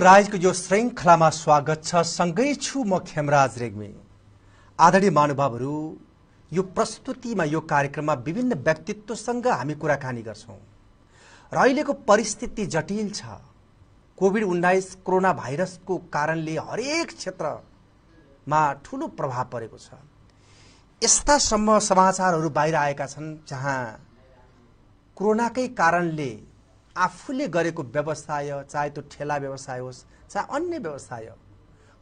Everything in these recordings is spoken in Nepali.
राजको यो श्रृङ्खलामा स्वागत छ। सँगै छु म खेमराज रेग्मी। आदरणीय महानुभावहरू यो प्रस्तुतिमा यो कार्यक्रममा विभिन्न व्यक्तित्वसँग हामी कुराकानी गर्छौँ। र अहिलेको परिस्थिति जटिल छ। कोभिड उन्नाइस कोरोना भाइरसको कारणले हरेक क्षेत्रमा ठुलो प्रभाव परेको छ। यस्तासम्म समाचारहरू बाहिर आएका छन् जहाँ कोरोनाकै कारणले आफूले गरेको व्यवसाय चाहे त्यो ठेला व्यवसाय होस् चाहे अन्य व्यवसाय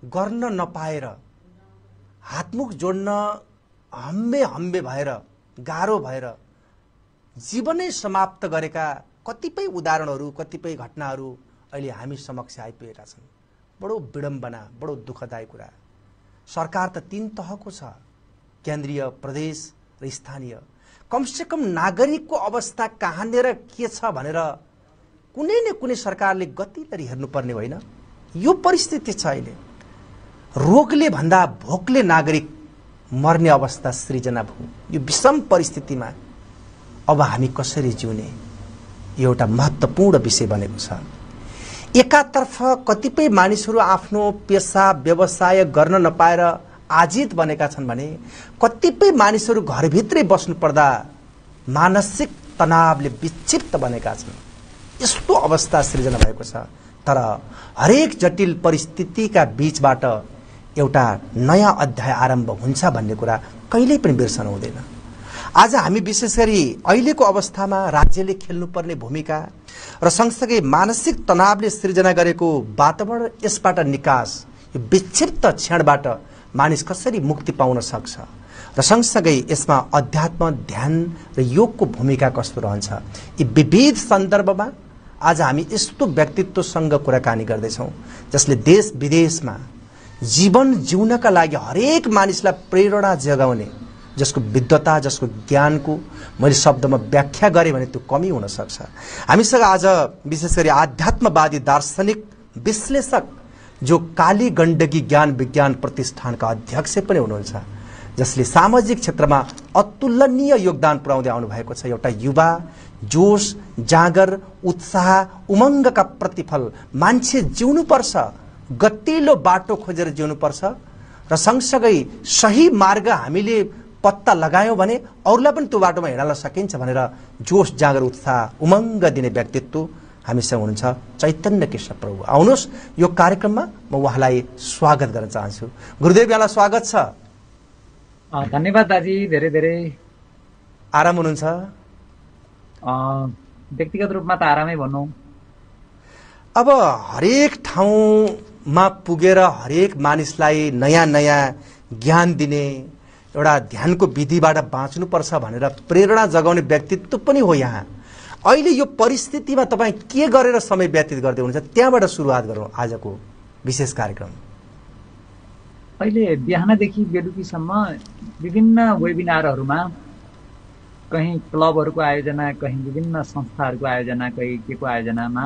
गर्न नपाएर हातमुख जोड्न हम्बे हम्बे भएर गाह्रो भएर जीवनै समाप्त गरेका कतिपय उदाहरणहरू कतिपय घटनाहरू अहिले हामी समक्ष आइपुगेका छन्। बडो विडम्बना बडो दुःखदायी कुरा। सरकार त तिन तहको छ। केन्द्रीय प्रदेश र स्थानीय। कमसेकम नागरिकको अवस्था कहाँनिर के छ भनेर कुनै न कुनै सरकारले गतिलरी हेर्नुपर्ने होइन। यो परिस्थिति छ अहिले। रोगले भन्दा भोकले नागरिक मर्ने अवस्था सृजना भयो। यो विषम परिस्थितिमा अब हामी कसरी जिउने? यो एउटा महत्त्वपूर्ण विषय बनेको छ। एकातर्फ कतिपय मानिसहरू आफ्नो पेसा व्यवसाय गर्न नपाएर आजित बनेका छन् भने कतिपय मानिसहरू घरभित्रै बस्नु पर्दा मानसिक तनावले विक्षिप्त बनेका छन्। यस्तो अवस्था सृजना भएको छ। तर हरेक जटिल परिस्थितिका बीचबाट एउटा नयाँ अध्याय आरम्भ हुन्छ भन्ने कुरा कहिल्यै पनि बिर्सनु हुँदैन। आज हामी विशेष गरी अहिलेको अवस्थामा राज्यले खेल्नुपर्ने भूमिका र सँगसँगै मानसिक तनावले सृजना गरेको वातावरण यसबाट निकास यो विक्षिप्त क्षणबाट मानिस कसरी मुक्ति पाउन सक्छ र सँगसँगै यसमा अध्यात्म ध्यान र योगको भूमिका कस्तो रहन्छ यी विविध सन्दर्भमा आज हामी यस्तो व्यक्तित्वसँग कुराकानी गर्दैछौँ जसले देश विदेशमा जीवन जिउनका लागि हरेक मानिसलाई प्रेरणा जगाउने जसको विद्वता जसको ज्ञानको मैले शब्दमा व्याख्या गरेँ भने त्यो कमी हुनसक्छ हामीसँग आज विशेष गरी आध्यात्मवादी दार्शनिक विश्लेषक जो काली गण्डकी ज्ञान विज्ञान प्रतिष्ठानका अध्यक्ष पनि हुनुहुन्छ जसले सामाजिक क्षेत्रमा अतुलनीय योगदान पुर्याउँदै आउनुभएको छ। एउटा युवा जोस जाँगर उत्साह उमङ्गका प्रतिफल। मान्छे जिउनुपर्छ गतिलो बाटो खोजेर जिउनुपर्छ र सँगसँगै सही मार्ग हामीले पत्ता लगायौँ भने अरूलाई पनि त्यो बाटोमा हिँड्न सकिन्छ भनेर जोस जाँगर उत्साह उमङ्ग दिने व्यक्तित्व हामीसँग हुनुहुन्छ। चैतन्य कृष्ण प्रभु आउनुहोस्। यो कार्यक्रममा म उहाँलाई स्वागत गर्न चाहन्छु। गुरुदेव यहाँलाई स्वागत छ। धन्यवाद दाजी। धेरै धेरै आराम हुनुहुन्छ? व्यक्तिगत रूपमा त आरामै भनौँ अब हरेक ठाउँमा पुगेर हरेक मानिसलाई नयाँ नयाँ ज्ञान दिने एउटा ध्यानको विधिबाट बाँच्नुपर्छ भनेर प्रेरणा जगाउने व्यक्तित्व पनि हो यहाँ। अहिले यो परिस्थितिमा तपाईँ के गरेर समय व्यतीत गर्दै हुनुहुन्छ त्यहाँबाट सुरुवात गरौँ आजको विशेष कार्यक्रम। अहिले बिहानदेखि बेलुकीसम्म विभिन्न वेबिनारहरूमा कहीँ क्लबहरूको आयोजना कहीँ विभिन्न संस्थाहरूको आयोजना कहीँ के को आयोजनामा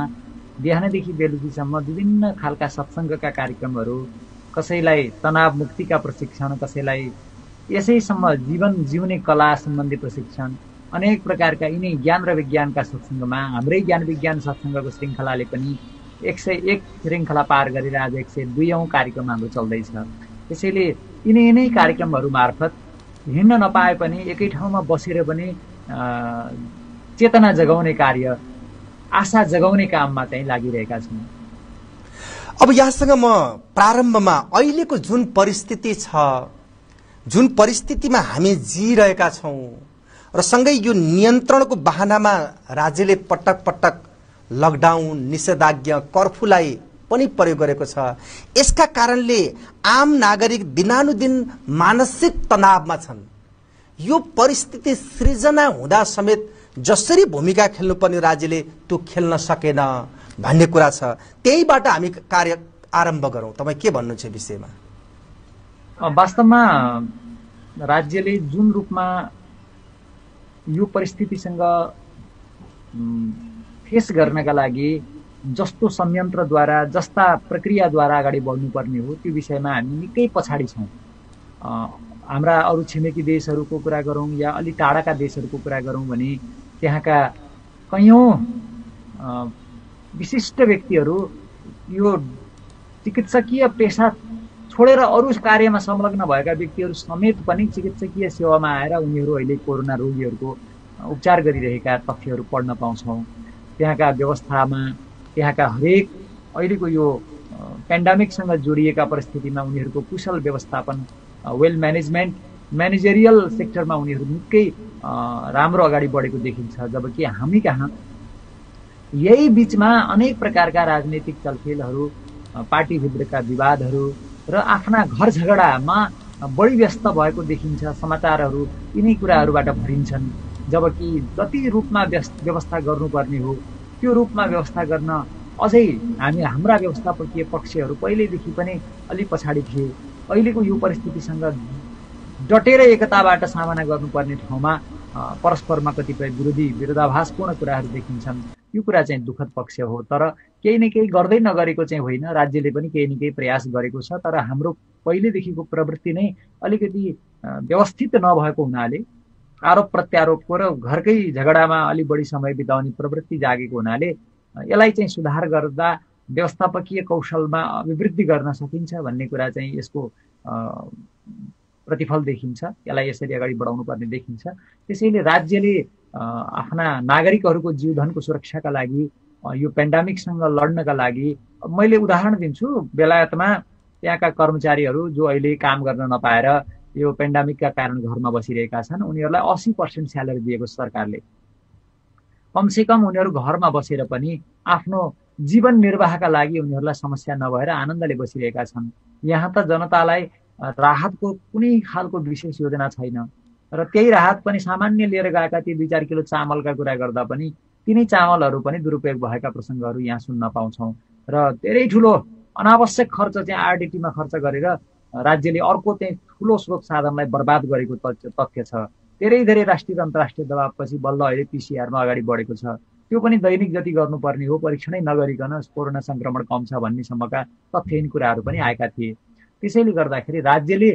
बिहानदेखि बेलुकीसम्म विभिन्न खालका सत्सङ्गका कार्यक्रमहरू कसैलाई तनाव मुक्तिका प्रशिक्षण कसैलाई यसैसम्म जीवन जिउने कला सम्बन्धी प्रशिक्षण अनेक प्रकारका यिनै ज्ञान र विज्ञानका सत्सङ्गमा हाम्रै ज्ञान विज्ञान सत्सङ्गको श्रृङ्खलाले पनि एक सय एक श्रृङ्खला पार गरेर आज एक सय दुईौँ कार्यक्रम हाम्रो चल्दैछ। त्यसैले यिनै यिनै कार्यक्रमहरू मार्फत हिँड्न नपाए पनि एकै ठाउँमा बसेर पनि चेतना जगाउने कार्य आशा जगाउने काममा चाहिँ लागिरहेका छौँ अब यहाँसँग म प्रारम्भमा अहिलेको जुन परिस्थिति छ जुन परिस्थितिमा हामी जिरहेका छौँ र सँगै यो नियन्त्रणको बाहनामा राज्यले पटक पटक लकडाउन निषेधाज्ञा कर्फ्यूलाई पनि प्रयोग गरेको छ। यसका कारणले आम नागरिक दिनानुदिन मानसिक तनावमा छन्। यो परिस्थिति सृजना हुँदा समेत जसरी भूमिका खेल्नुपर्ने राज्यले त्यो खेल्न सकेन भन्ने कुरा छ। त्यहीबाट हामी कार्य आरम्भ गरौँ। तपाईँ के भन्नुहुन्छ विषयमा? वास्तवमा राज्यले जुन रूपमा यो परिस्थितिसँग फेस गर्नका लागि जस्तो संयन्त्रद्वारा जस्ता प्रक्रियाद्वारा अगाडि बढ्नुपर्ने हो त्यो विषयमा हामी निकै पछाडि छौँ। हाम्रा अरू छिमेकी देशहरूको कुरा गरौँ या अलि टाढाका देशहरूको कुरा गरौँ भने त्यहाँका कैयौँ विशिष्ट व्यक्तिहरू यो चिकित्सकीय पेसा छोडेर अरू कार्यमा संलग्न भएका व्यक्तिहरू समेत पनि चिकित्सकीय सेवामा आएर उनीहरू अहिले कोरोना रोगीहरूको उपचार गरिरहेका तथ्यहरू पढ्न पाउँछौँ। त्यहाँका व्यवस्थामा त्यहाँका हरेक अहिलेको यो पेन्डामिकसँग जोडिएका परिस्थितिमा उनीहरूको कुशल व्यवस्थापन वेल म्यानेजमेन्ट म्यानेजरियल सेक्टरमा उनीहरू निकै राम्रो अगाडि बढेको देखिन्छ। जबकि हामी कहाँ? यही बिचमा अनेक प्रकारका राजनैतिक चलखेलहरू पार्टीभित्रका विवादहरू र आफ्ना घर झगडामा बढी व्यस्त भएको देखिन्छ। समाचारहरू यिनै कुराहरूबाट भरिन्छन्। जबकि जति रूपमा व्यवस्था गर्नुपर्ने हो त्यो रूपमा व्यवस्था गर्न अझै हामी हाम्रा व्यवस्थापकीय पक्षहरू पहिल्यैदेखि पनि अलिक पछाडि थिए। अहिलेको यो परिस्थितिसँग डटेर एकताबाट सामना गर्नुपर्ने ठाउँमा परस्परमा कतिपय विरोधी विरोधाभासपूर्ण कुराहरू देखिन्छन्। यो कुरा चाहिँ दुःखद पक्ष हो तर केही न केही गर्दै नगरेको चाहिँ होइन। राज्यले पनि केही न केही प्रयास गरेको छ तर हाम्रो पहिलेदेखिको प्रवृत्ति नै अलिकति व्यवस्थित नभएको हुनाले आरोप प्रत्यारोपको र घरकै झगडामा अलिक बढी समय बिताउने प्रवृत्ति जागेको हुनाले यसलाई चाहिँ सुधार गर्दा व्यवस्थापकीय कौशलमा अभिवृद्धि गर्न सकिन्छ भन्ने कुरा चाहिँ यसको प्रतिफल देखिन्छ। यसलाई यसरी अगाडि बढाउनु पर्ने देखिन्छ। त्यसैले राज्यले आफ्ना नागरिकहरूको जीवधनको सुरक्षाका लागि यो पेन्डामिकसँग लड्नका लागि मैले उदाहरण दिन्छु। बेलायतमा त्यहाँका कर्मचारीहरू जो अहिले काम गर्न नपाएर यो पेन्डामिकका कारण घरमा बसिरहेका छन् उनीहरूलाई असी पर्सेन्ट स्यालेरी दिएको सरकारले। कमसेकम उनीहरू घरमा बसेर पनि आफ्नो जीवन निर्वाहका लागि उनीहरूलाई समस्या नभएर आनन्दले बसिरहेका छन्। यहाँ त जनतालाई राहतको कुनै खालको विशेष योजना छैन। र त्यही राहत पनि सामान्य लिएर गएका ती दुई चार किलो चामलका कुरा गर्दा पनि तिनै चामलहरू पनि दुरुपयोग भएका प्रसङ्गहरू यहाँ सुन्न पाउँछौँ। र धेरै ठुलो अनावश्यक खर्च चाहिँ आरडिटीमा खर्च गरेर राज्यले अर्को चाहिँ ठुलो स्रोत साधनलाई बर्बाद गरेको तथ्य छ। धेरै धेरै राष्ट्रिय अन्तर्राष्ट्रिय दबावपछि बल्ल अहिले पिसिआरमा अगाडि बढेको छ। त्यो पनि दैनिक जति गर्नुपर्ने हो परीक्षणै नगरिकन कोरोना सङ्क्रमण कम छ भन्नेसम्मका तथ्यहीन कुराहरू पनि आएका थिए। त्यसैले गर्दाखेरि राज्यले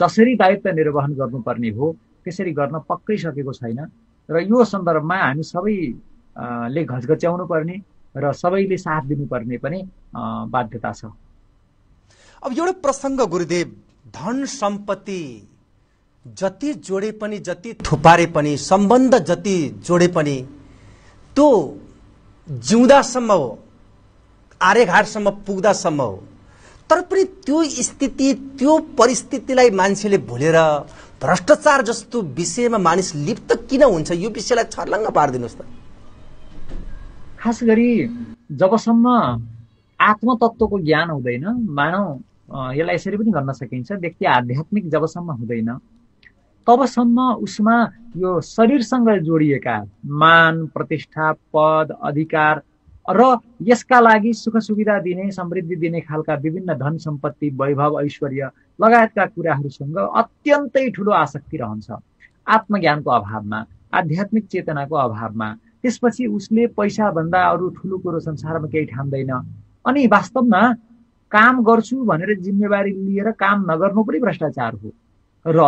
जसरी दायित्व निर्वहन गर्नुपर्ने हो त्यसरी गर्न पक्कै सकेको छैन। र यो सन्दर्भमा हामी सबैले घचघच्याउनु पर्ने र सबैले साथ दिनुपर्ने पनि बाध्यता छ। अब एउटा प्रसङ्ग गुरुदेव धन सम्पत्ति जति जोडे पनि जति थुपारे पनि सम्बन्ध जति जोडे पनि त्यो जिउँदासम्म हो आर्यघाटसम्म पुग्दासम्म हो। तर पनि त्यो स्थिति त्यो परिस्थितिलाई मान्छेले भुलेर भ्रष्टाचार जस्तो विषयमा मानिस लिप्त किन हुन्छ यो विषयलाई छर्लङ्ग पारिदिनुहोस् त। खास गरी जबसम्म आत्मतत्वको ज्ञान हुँदैन मानव यसलाई यसरी पनि गर्न सकिन्छ। व्यक्ति आध्यात्मिक जबसम्म हुँदैन। तबसम्म उसमा यो शरीरसँग जोडिएका मान प्रतिष्ठा पद अधिकार र यसका लागि सुख सुविधा दिने समृद्धि दिने खालका विभिन्न धन सम्पत्ति वैभव ऐश्वर्य लगायतका कुराहरूसँग अत्यन्तै ठुलो आसक्ति रहन्छ। आत्मज्ञानको अभावमा आध्यात्मिक चेतनाको अभावमा त्यसपछि उसले पैसाभन्दा अरू ठुलो कुरो संसारमा केही ठान्दैन। अनि वास्तवमा काम गर्छु भनेर जिम्मेवारी लिएर काम नगर्नु पनि भ्रष्टाचार हो। र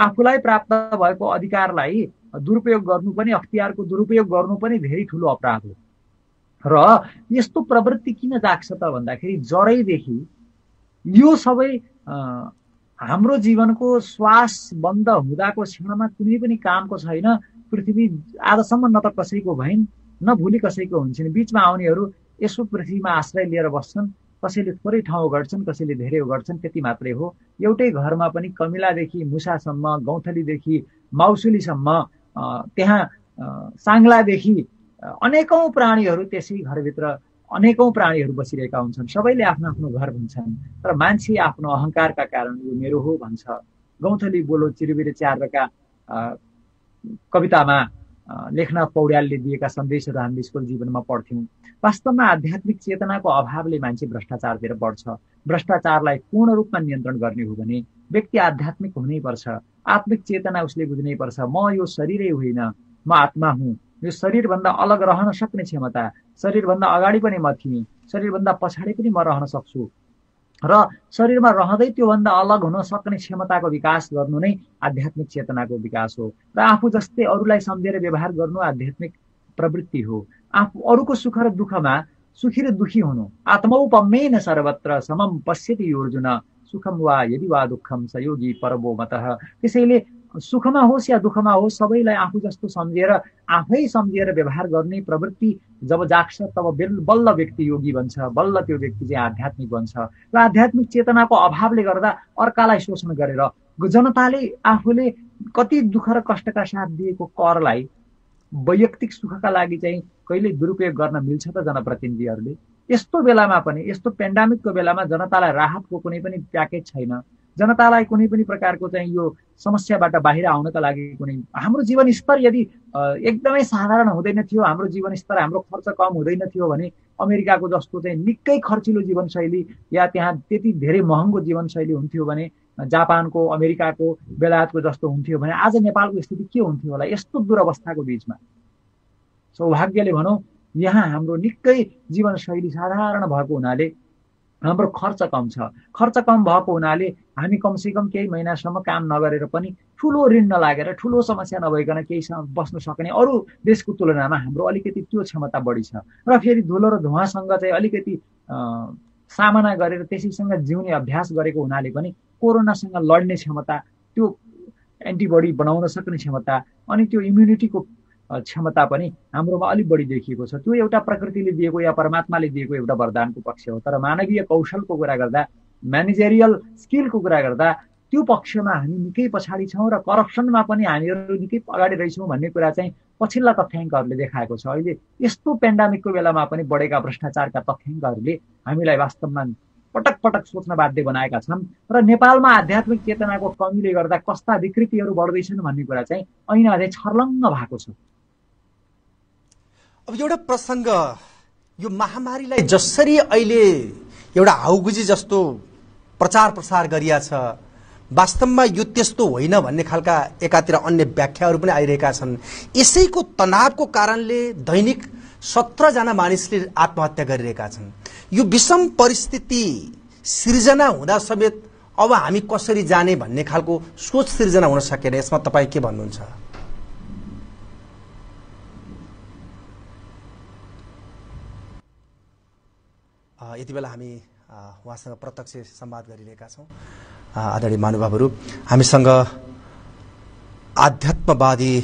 आफूलाई प्राप्त भएको अधिकारलाई दुरुपयोग गर्नु पनि अख्तियारको दुरुपयोग गर्नु पनि धेरै ठुलो अपराध हो। र यस्तो प्रवृत्ति किन जाग्छ त भन्दाखेरि जरैदेखि यो सबै हाम्रो जीवनको श्वास बन्द हुँदाको क्षणमा कुनै पनि कामको छैन पृथ्वी आजसम्म न त कसैको भइन् न भोलि कसैको हुन्छन्। बिचमा आउनेहरू यसो पृथ्वीमा आश्रय लिएर बस्छन्। कसैले थोरै ठाउँ गर्छन् कसैले धेरै गर्छन् त्यति मात्रै हो। एउटै घरमा पनि कमिलादेखि मुसासम्म गौथलीदेखि माउसुलीसम्म त्यहाँ साङ्लादेखि अनेकौँ प्राणीहरू त्यसै घरभित्र अनेकौँ प्राणीहरू बसिरहेका हुन्छन्। सबैले आफ्नो आफ्नो घर भन्छन्। तर मान्छे आफ्नो अहङ्कारका कारण यो मेरो हो भन्छ। गौथली बोलो चिरबिरे च्यारका कवितामा लेखनाथ पौड्यालले दिएका सन्देशहरू हामीले स्कुल जीवनमा पढ्थ्यौँ। वास्तवमा आध्यात्मिक चेतनाको अभावले मान्छे भ्रष्टाचारतिर बढ्छ। भ्रष्टाचारलाई पूर्ण रूपमा नियन्त्रण गर्ने हो भने व्यक्ति आध्यात्मिक हुनैपर्छ आत्मिक चेतना उसले बुझ्नै पर्छ। म यो शरीरै होइन। म आत्मा हुँ। यो शरीरभन्दा अलग रहन सक्ने क्षमता शरीरभन्दा अगाडि पनि म थिएँ। शरीरभन्दा पछाडि पनि म रहन सक्छु। र शरीरमा रहँदै त्योभन्दा अलग हुन सक्ने क्षमताको विकास गर्नु नै आध्यात्मिक चेतनाको विकास हो। र आफू जस्तै अरूलाई सम्झेर व्यवहार गर्नु आध्यात्मिक प्रवृत्ति हो। आफू अरूको सुख र दुःखमा सुखी र दुखी हुनु। आत्मौपमेन सर्वत्र समम पश्यति योर्जुन। सुखम वा यदि वा दुःखम स योगी परबो मत। त्यसैले सुखमा होस् या दुःखमा होस् सबैलाई आफू जस्तो सम्झेर आफै सम्झेर व्यवहार गर्ने प्रवृत्ति जब जाग्छ तब बेल बल्ल व्यक्ति योगी बन्छ बल्ल त्यो व्यक्ति चाहिँ आध्यात्मिक बन्छ। र आध्यात्मिक चेतनाको अभावले गर्दा अर्कालाई शोषण गरेर जनताले आफूले कति दुःख र कष्टका साथ दिएको करलाई वैयक्तिक सुखका लागि चाहिँ कहिले दुरुपयोग गर्न मिल्छ त जनप्रतिनिधिहरूले? यस्तो बेलामा पनि यस्तो पेन्डामिकको बेलामा जनतालाई राहतको कुनै पनि प्याकेज छैन। जनतालाई कुनै पनि प्रकारको चाहिँ यो समस्याबाट बाहिर आउनका लागि कुनै हाम्रो जीवनस्तर यदि एकदमै साधारण हुँदैन थियो हाम्रो जीवनस्तर हाम्रो खर्च कम हुँदैन थियो भने अमेरिकाको जस्तो चाहिँ निकै खर्चिलो जीवनशैली या त्यहाँ त्यति धेरै महँगो जीवनशैली हुन्थ्यो भने जापानको अमेरिकाको बेलायतको जस्तो हुन्थ्यो भने आज नेपालको स्थिति के हुन्थ्यो होला? यस्तो दुरवस्थाको बिचमा। सौभाग्यले भनौँ यहाँ हाम्रो निकै जीवनशैली साधारण भएको हुनाले हाम्रो खर्च कम छ। खर्च कम भएको हुनाले हामी कमसेकम केही महिनासम्म काम नगरेर पनि ठुलो ऋण नलागेर ठुलो समस्या नभइकन केही बस्न सक्ने अरू देशको तुलनामा हाम्रो अलिकति त्यो क्षमता बढी छ। र फेरि धुलो र धुवासँग चाहिँ अलिकति सामना गरेर त्यसैसँग जिउने अभ्यास गरेको हुनाले पनि कोरोनासँग लड्ने क्षमता त्यो एन्टिबडी बनाउन सक्ने क्षमता अनि त्यो इम्युनिटीको क्षमता पनि हाम्रोमा अलिक बढी देखिएको छ। त्यो एउटा प्रकृतिले दिएको या परमात्माले दिएको एउटा वरदानको पक्ष हो। तर मानवीय कौशलको कुरा गर्दा म्यानेजेरियल स्किलको कुरा गर्दा त्यो पक्षमा हामी निकै पछाडि छौँ र करप्सनमा पनि हामीहरू निकै अगाडि रहेछौँ भन्ने कुरा चाहिँ पछिल्ला तथ्याङ्कहरूले देखाएको छ। अहिले यस्तो पेन्डामिकको बेलामा पनि बढेका भ्रष्टाचारका तथ्याङ्कहरूले हामीलाई वास्तवमा पटक पटक सोच्न बाध्य बनाएका छन् र नेपालमा आध्यात्मिक चेतनाको कमीले गर्दा कस्ता विकृतिहरू बढ्दैछन् भन्ने कुरा चाहिँ ऐना चाहिँ छर्लङ्ग भएको छ। अब एउटा प्रसङ्ग यो महामारीलाई जसरी अहिले एउटा हाउगुजी जस्तो प्रचार प्रसार गरिया छ वास्तवमा यो त्यस्तो होइन भन्ने खालका एकातिर अन्य व्याख्याहरू पनि आइरहेका छन्। यसैको तनावको कारणले दैनिक सत्रजना मानिसले आत्महत्या गरिरहेका छन्। यो विषम परिस्थिति सिर्जना हुँदा समेत अब हामी कसरी जाने भन्ने खालको सोच सिर्जना हुन सकेन। यसमा तपाईँ के भन्नुहुन्छ? यति बेला हामी उहाँसँग प्रत्यक्ष संवाद गरिरहेका छौँ। आदरणीय महानुभावहरू हामीसँग आध्यात्मवादी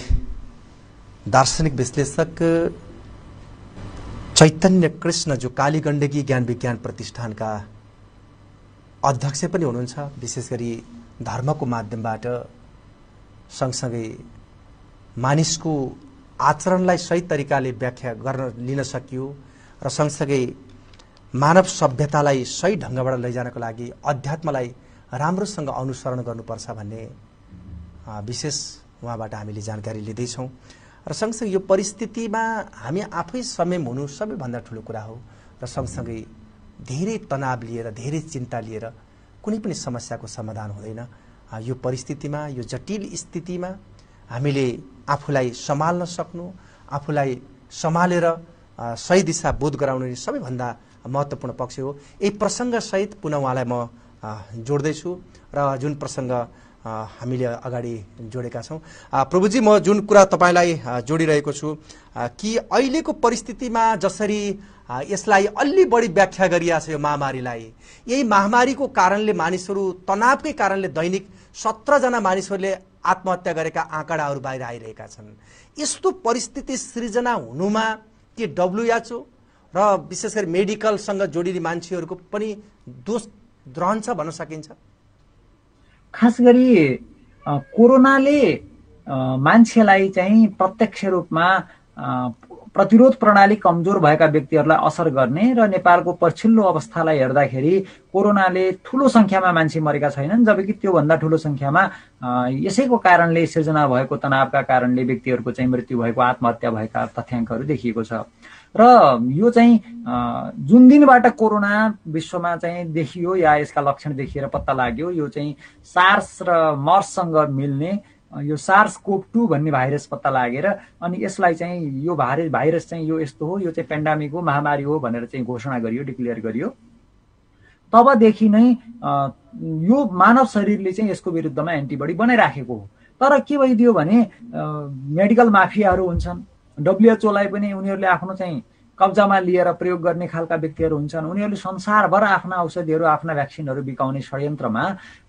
दार्शनिक विश्लेषक चैतन्य कृष्ण जो काली गण्डकी ज्ञान विज्ञान प्रतिष्ठानका अध्यक्ष पनि हुनुहुन्छ विशेष गरी धर्मको माध्यमबाट सँगसँगै मानिसको आचरणलाई सही तरिकाले व्याख्या गर्न लिन सकियो र सँगसँगै मानव सभ्यतालाई सही ढङ्गबाट लैजानको लागि अध्यात्मलाई राम्रोसँग अनुसरण गर्नुपर्छ भन्ने विशेष उहाँबाट हामीले जानकारी लिँदैछौँ। र सँगसँगै यो परिस्थितिमा हामी आफै संयम हुनु सबैभन्दा ठुलो कुरा हो र सँगसँगै धेरै तनाव लिएर धेरै चिन्ता लिएर कुनै पनि समस्याको समाधान हुँदैन। यो परिस्थितिमा यो जटिल स्थितिमा हामीले आफूलाई सम्हाल्न सक्नु आफूलाई सम्हालेर सही दिशा बोध गराउने सबैभन्दा महत्त्वपूर्ण पक्ष हो। यही प्रसङ्गसहित पुनः उहाँलाई म जोड्दैछु र जुन प्रसङ्ग हामीले अगाडि जोडेका छौँ। प्रभुजी म जुन कुरा तपाईँलाई जोडिरहेको छु कि अहिलेको परिस्थितिमा जसरी यसलाई अलि बढी व्याख्या गरिएको छ यो महामारीलाई यही महामारीको कारणले मानिसहरू तनावकै कारणले दैनिक सत्रजना मानिसहरूले आत्महत्या गरेका आँकडाहरू बाहिर आइरहेका छन्। यस्तो परिस्थिति सृजना हुनुमा के डब्लुएचओ र विशेष गरी मेडिकलसँग जोडिने मान्छेहरूको पनि दोष रहन्छ भन्न सकिन्छ। खास गरी कोरोनाले मान्छेलाई चाहिँ प्रत्यक्ष रूपमा प्रतिरोध प्रणाली कमजोर भएका व्यक्तिहरूलाई असर गर्ने र नेपालको पछिल्लो अवस्थालाई हेर्दाखेरि कोरोनाले ठुलो सङ्ख्यामा मान्छे मरेका छैनन् जबकि त्योभन्दा ठुलो सङ्ख्यामा यसैको कारणले सिर्जना भएको तनावका कारणले व्यक्तिहरूको चाहिँ मृत्यु भएको आत्महत्या भएका तथ्याङ्कहरू देखिएको छ। र यो चाहिँ जुन दिनबाट कोरोना विश्वमा चाहिँ देखियो या यसका लक्षण देखिएर पत्ता लाग्यो यो चाहिँ सार्स र मर्ससँग मिल्ने यो सार्स कोप टू भन्ने भाइरस पत्ता लागेर अनि यसलाई चाहिँ यो भाइरस भाइरस चाहिँ यो यस्तो हो यो चाहिँ पेन्डामिक हो महामारी हो भनेर चाहिँ घोषणा गरियो डिक्लेयर गरियो। तबदेखि नै यो मानव शरीरले चाहिँ यसको विरुद्धमा एन्टिबडी बनाइराखेको हो। तर के भइदियो भने मेडिकल माफियाहरू हुन्छन्। डब्लुएचओलाई पनि उनीहरूले आफ्नो चाहिँ कब्जामा लिएर प्रयोग गर्ने खालका व्यक्तिहरू हुन्छन्। उनीहरूले संसारभर आफ्ना औषधिहरू आफ्ना भ्याक्सिनहरू बिकाउने षड्यन्त्रमा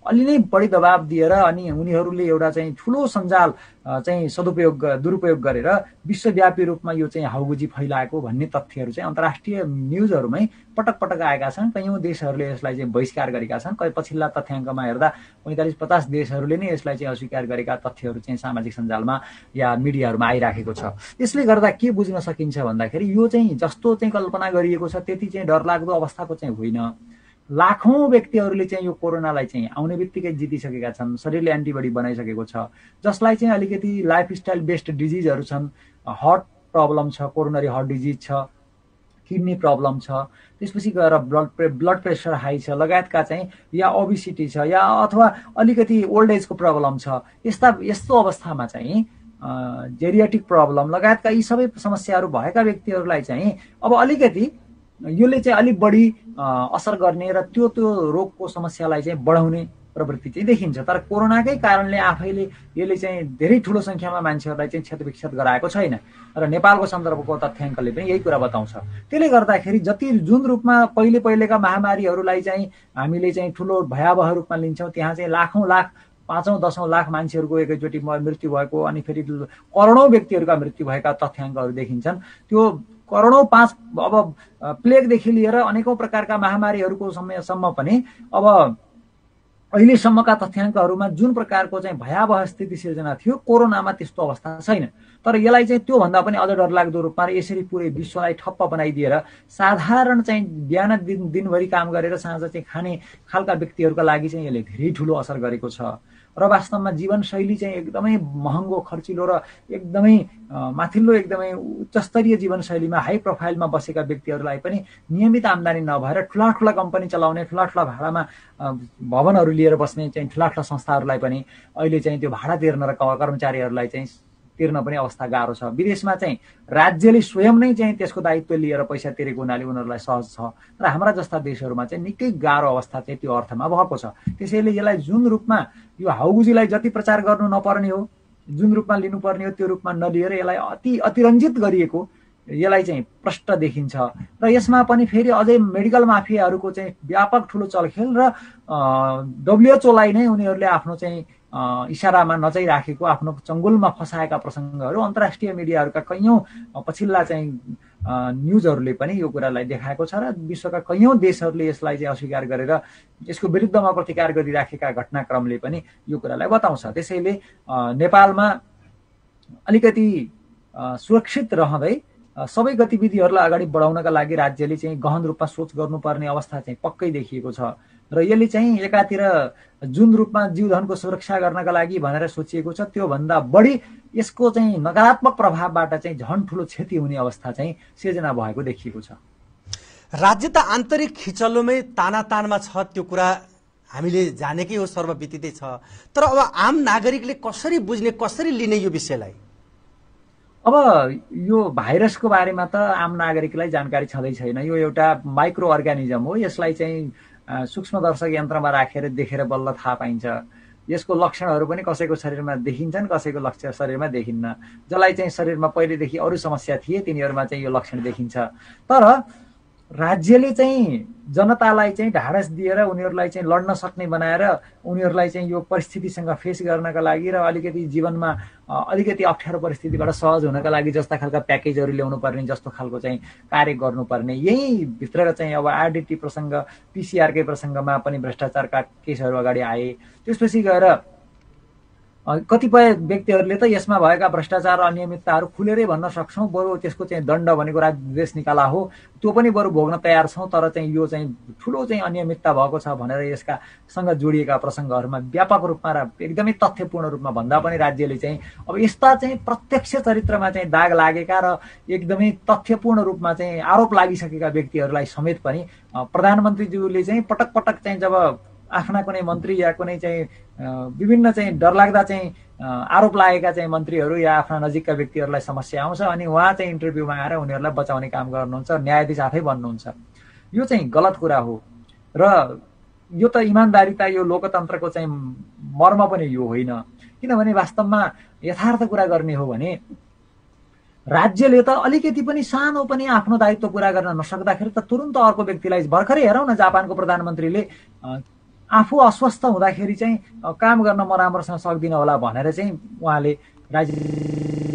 अलि नै बढी दबाब दिएर अनि उनीहरूले एउटा चाहिँ ठुलो सञ्जाल चाहिँ सदुपयोग दुरुपयोग गरेर विश्वव्यापी रूपमा यो चाहिँ हाउगुजी फैलाएको भन्ने तथ्यहरू चाहिँ अन्तर्राष्ट्रिय न्युजहरूमै पटक पटक आएका छन्। कैयौँ देशहरूले यसलाई चाहिँ बहिष्कार गरेका छन्। पछिल्ला तथ्याङ्कमा हेर्दा पैँतालिस पचास देशहरूले नै यसलाई चाहिँ अस्वीकार गरेका तथ्यहरू चाहिँ सामाजिक सञ्जालमा या मिडियाहरूमा आइराखेको छ। यसले गर्दा के बुझ्न सकिन्छ भन्दाखेरि यो चाहिँ जस्तो चाहिँ कल्पना गरिएको छ त्यति चाहिँ डरलाग्दो अवस्थाको चाहिँ होइन। लाखौँ व्यक्तिहरूले चाहिँ यो कोरोनालाई चाहिँ आउने बित्तिकै जितिसकेका छन् शरीरले एन्टिबडी बनाइसकेको छ। जसलाई चाहिँ अलिकति लाइफस्टाइल बेस्ड डिजिजहरू छन् हार्ट प्रब्लम छ कोरोनरी हार्ट डिजिज छ किडनी प्रब्लम छ त्यसपछि गएर ब्लड ब्लड प्रेसर हाई छ लगायतका चाहिँ या ओबिसिटी छ या अथवा अलिकति ओल्ड एजको प्रब्लम छ यस्ता यस्तो अवस्थामा चाहिँ जेरियाटिक प्रब्लम लगायतका यी सबै समस्याहरू भएका व्यक्तिहरूलाई चाहिँ अब अलिकति यसले चाहिँ अलिक बढी असर गर्ने र त्यो त्यो रोगको समस्यालाई चाहिँ बढाउने प्रवृत्ति चाहिँ देखिन्छ। तर कोरोनाकै कारणले आफैले यसले चाहिँ धेरै ठुलो सङ्ख्यामा मान्छेहरूलाई चाहिँ क्षतविक्षत गराएको छैन र नेपालको सन्दर्भको तथ्याङ्कले पनि यही कुरा बताउँछ। त्यसले गर्दाखेरि जति जुन रूपमा पहिले पहिलेका महामारीहरूलाई चाहिँ हामीले चाहिँ ठुलो भयावह रूपमा लिन्छौँ त्यहाँ चाहिँ लाखौँ लाख पाँचौँ दसौँ लाख मान्छेहरूको एकैचोटि मृत्यु भएको अनि फेरि करोडौँ व्यक्तिहरूका मृत्यु भएका तथ्याङ्कहरू देखिन्छन्। त्यो करोडौँ पाँच अब प्लेगदेखि लिएर अनेकौँ प्रकारका महामारीहरूको समयसम्म पनि अब अहिलेसम्मका तथ्याङ्कहरूमा जुन प्रकारको चाहिँ भयावह स्थिति सिर्जना थियो कोरोनामा त्यस्तो अवस्था छैन। तर यसलाई चाहिँ त्योभन्दा पनि अझ डरलाग्दो रूपमा यसरी पुरै विश्वलाई ठप्प बनाइदिएर साधारण चाहिँ बिहान दिन दिनभरि काम गरेर साँझ चाहिँ खाने खालका व्यक्तिहरूका लागि चाहिँ यसले धेरै ठुलो असर गरेको छ। र वास्तवमा जीवनशैली चाहिँ एकदमै महँगो खर्चिलो र एकदमै माथिल्लो एकदमै उच्चस्तरीय जीवनशैलीमा हाई प्रोफाइलमा बसेका व्यक्तिहरूलाई पनि नियमित आम्दानी नभएर ठुला ठुला कम्पनी चलाउने ठुला ठुला भाडामा भवनहरू लिएर बस्ने चाहिँ ठुला ठुला संस्थाहरूलाई पनि अहिले चाहिँ त्यो भाडा तिर्न र कर्मचारीहरूलाई चाहिँ तिर्न पनि अवस्था गाह्रो छ। विदेशमा चाहिँ राज्यले स्वयं नै चाहिँ त्यसको दायित्व लिएर पैसा तिरेको हुनाले उनीहरूलाई सहज छ र हाम्रा जस्ता देशहरूमा चाहिँ निकै गाह्रो अवस्था चाहिँ त्यो अर्थमा भएको छ। त्यसैले यसलाई जुन रूपमा यो हाउगुजीलाई जति प्रचार गर्नु नपर्ने हो जुन रूपमा लिनुपर्ने हो त्यो रूपमा नलिएर यसलाई अति अतिरञ्जित गरिएको यसलाई चाहिँ प्रष्ट देखिन्छ। र यसमा पनि फेरि अझै मेडिकल माफियाहरूको चाहिँ व्यापक ठुलो चलखेल र डब्लुएचओलाई नै उनीहरूले आफ्नो चाहिँ इसारामा नचाइराखेको आफ्नो चङ्गुलमा फसाएका प्रसङ्गहरू अन्तर्राष्ट्रिय मिडियाहरूका कैयौँ पछिल्ला चाहिँ न्युजहरूले पनि यो कुरालाई देखाएको छ र विश्वका कैयौँ देशहरूले यसलाई चाहिँ अस्वीकार गरेर यसको विरुद्धमा प्रतिकार गरिराखेका घटनाक्रमले पनि यो कुरालाई बताउँछ। त्यसैले नेपालमा अलिकति सुरक्षित रहँदै सबै गतिविधिहरूलाई अगाडि बढाउनका लागि राज्यले चाहिँ गहन रूपमा सोच गर्नुपर्ने अवस्था चाहिँ पक्कै देखिएको छ। र यसले चाहिँ एकातिर जुन रूपमा जीवधनको सुरक्षा गर्नका लागि भनेर सोचिएको छ त्योभन्दा बढी यसको चाहिँ नकारात्मक प्रभावबाट चाहिँ झन् ठुलो क्षति हुने अवस्था चाहिँ सिर्जना भएको देखिएको छ। राज्य त आन्तरिक खिचल्लोमै तानातानमा छ त्यो कुरा हामीले जानेकै हो सर्वविदितै छ। तर अब आम नागरिकले कसरी बुझ्ने कसरी लिने यो विषयलाई? अब यो भाइरसको बारेमा त आम नागरिकलाई जानकारी छँदै छैन। यो एउटा माइक्रो अर्ग्यानिजम हो। यसलाई चाहिँ सूक्ष्मदर्शक यन्त्रमा राखेर देखेर बल्ल थाहा पाइन्छ। यसको लक्षणहरू पनि कसैको शरीरमा देखिन्छन् कसैको लक्षण शरीरमा देखिन्न। जसलाई चाहिँ शरीरमा पहिलेदेखि अरू समस्या थिए तिनीहरूमा चाहिँ यो लक्षण देखिन्छ। तर राज्यले चाहिँ जनतालाई चाहिँ ढाडस दिएर उनीहरूलाई चाहिँ लड्न सक्ने बनाएर उनीहरूलाई चाहिँ यो परिस्थितिसँग फेस गर्नका लागि र अलिकति जीवनमा अलिकति अप्ठ्यारो परिस्थितिबाट सहज हुनका लागि जस्ता खालका प्याकेजहरू ल्याउनु पर्ने जस्तो खालको चाहिँ कार्य गर्नुपर्ने। यही भित्र चाहिँ अब आरडिटी प्रसङ्ग पिसिआरकै प्रसङ्गमा पनि भ्रष्टाचारका केसहरू अगाडि आए। त्यसपछि गएर कतिपय व्यक्तिहरूले त यसमा भएका भ्रष्टाचार र अनियमितताहरू खुलेरै भन्न सक्छौँ। बरु त्यसको चाहिँ दण्ड भनेको राज्य देश निकाला हो। त्यो पनि बरु भोग्न तयार छौँ तर चाहिँ यो चाहिँ ठुलो चाहिँ अनियमितता भएको छ भनेर यसका सँग जोडिएका प्रसङ्गहरूमा व्यापक रूपमा र एकदमै तथ्यपूर्ण रूपमा भन्दा पनि राज्यले चाहिँ अब यस्ता चाहिँ प्रत्यक्ष चरित्रमा चाहिँ दाग लागेका र एकदमै तथ्यपूर्ण रूपमा चाहिँ आरोप लागिसकेका व्यक्तिहरूलाई समेत पनि प्रधानमन्त्रीज्यूले चाहिँ पटक पटक चाहिँ जब आफ्ना कुनै मन्त्री या कुनै चाहिँ विभिन्न चाहिँ डरलाग्दा चाहिँ आरोप लागेका चाहिँ मन्त्रीहरू या आफ्ना नजिकका व्यक्तिहरूलाई समस्या आउँछ अनि उहाँ चाहिँ इन्टरभ्यूमा आएर उनीहरूलाई बचाउने काम गर्नुहुन्छ न्यायाधीश आफै बन्नुहुन्छ। यो चाहिँ गलत कुरा हो। र यो त इमान्दारिता यो लोकतन्त्रको चाहिँ मर्म पनि यो होइन। किनभने वास्तवमा यथार्थ कुरा गर्ने हो भने राज्यले त अलिकति पनि सानो पनि आफ्नो दायित्व पुरा गर्न नसक्दाखेरि त तुरन्त अर्को व्यक्तिलाई भर्खरै हेरौँ न जापानको प्रधानमन्त्रीले आफू अस्वस्थ हुँदाखेरि चाहिँ काम गर्न म राम्रोसँग सक्दिनँ होला भनेर चाहिँ उहाँले राज्य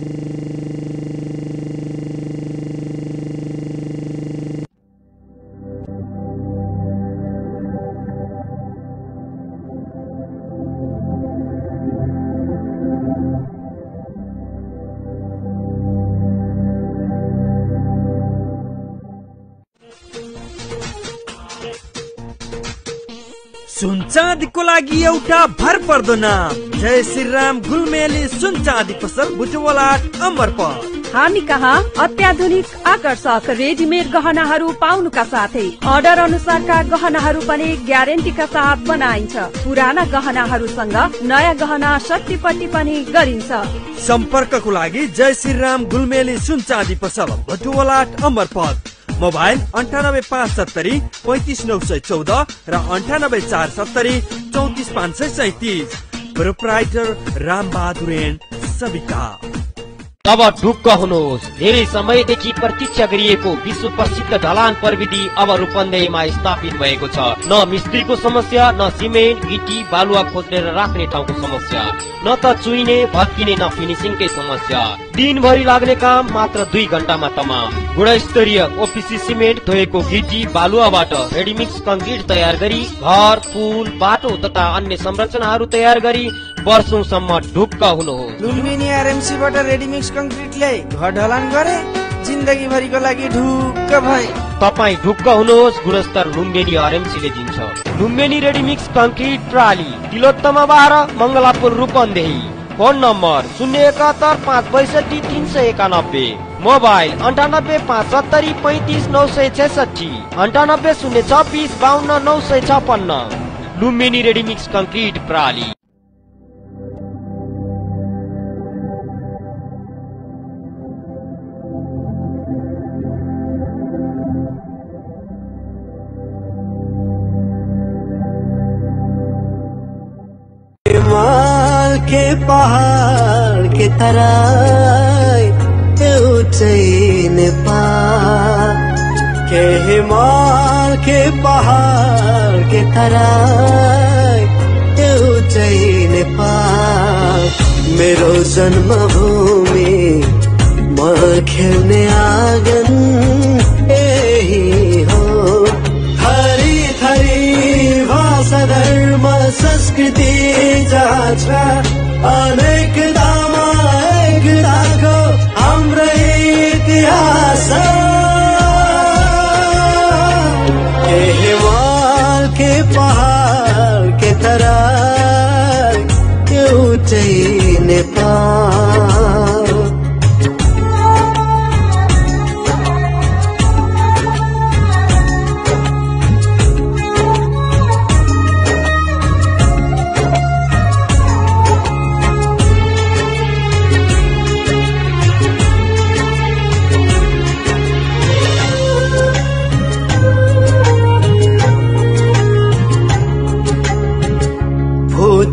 चाँदीको लागि एउटा भर पर्दो नाम। जय श्रीराम गुलमेली सुन चाँदी पसल बुटवला अमरपथ हामी कहाँ? अत्याधुनिक आकर्षक रेडिमेड गहनाहरू पाउनुका साथै अर्डर अनुसारका गहनाहरू पनि ग्यारेन्टीका साथ बनाइन्छ। पुराना गहनाहरूसँग नयाँ गहना शक्तिपट्टि पनि गरिन्छ। सम्पर्कको लागि जय श्रीराम गुलमेली सुन चाँदी पसल बुटवला अमरपथ मोबाइल अन्ठानब्बे पाँच सत्तरी पैतिस नौ सय चौध र अन्ठानब्बे चार सत्तरी चौतिस पाँच सय सैतिस। प्रोपराइटर राम बहादुर सविता। अब ढुक्क हुनुहोस्। धेरै समयदेखि प्रतीक्षा गरिएको विश्व प्रसिद्ध ढलान प्रविधि अब रूपन्देहीमा स्थापित भएको छ। न मिस्त्रीको समस्या न सिमेन्ट गिटी बालुवा खोजेर राख्ने ठाउँको समस्या। न त चुइने भत्किने न फिनिसिङकै समस्या। दिनभरि लाग्ने काम मात्र दुई घन्टामा तमाम। गुणस्तरीय ओपिसी सिमेन्ट धोएको गिटी बालुवाबाट रेडिमिक्स कङ्क्रिट तयार गरी घर पुल बाटो तथा अन्य संरचनाहरू तयार गरी वर्षौसम्म ढुक्क हुनुहोस् लुम्बिनी आरएमसीबाट रेडिमिक्स कङ्क्रिटले घर ढलान गरे जिन्दगी भरिको लागि ढुक्क भए। तपाईँ ढुक्क हुनुहोस् गुणस्तर लुम्बेनी आरएमसीले दिन्छ। लुम्बेनी रेडिमिक्स कङ्क्रिट प्राली तिलोत्तमा बाह्र मङ्गलापुर रूपन्देही। फोन नम्बर शून्य एकात्तर पाँच बैसठी तिन सय एकानब्बे। मोबाइल अन्ठानब्बे पाँच सत्तरी पैँतिस नौ सय छेसठी अन्ठानब्बे शून्य छब्बिस बाहन्न नौ सय छपन्न लुम्बिनी रेडिमिक्स कङ्क्रिट प्राली पहाड के तराई एउटै नेपाल के हिमाल के पहाड के तराई एउटै नेपाल मेरो जन्मभूमि म खेल्ने आँगन यही हो। थरी थरी भाषा धर्म संस्कृति जहाँ छ मे कि इतिहास।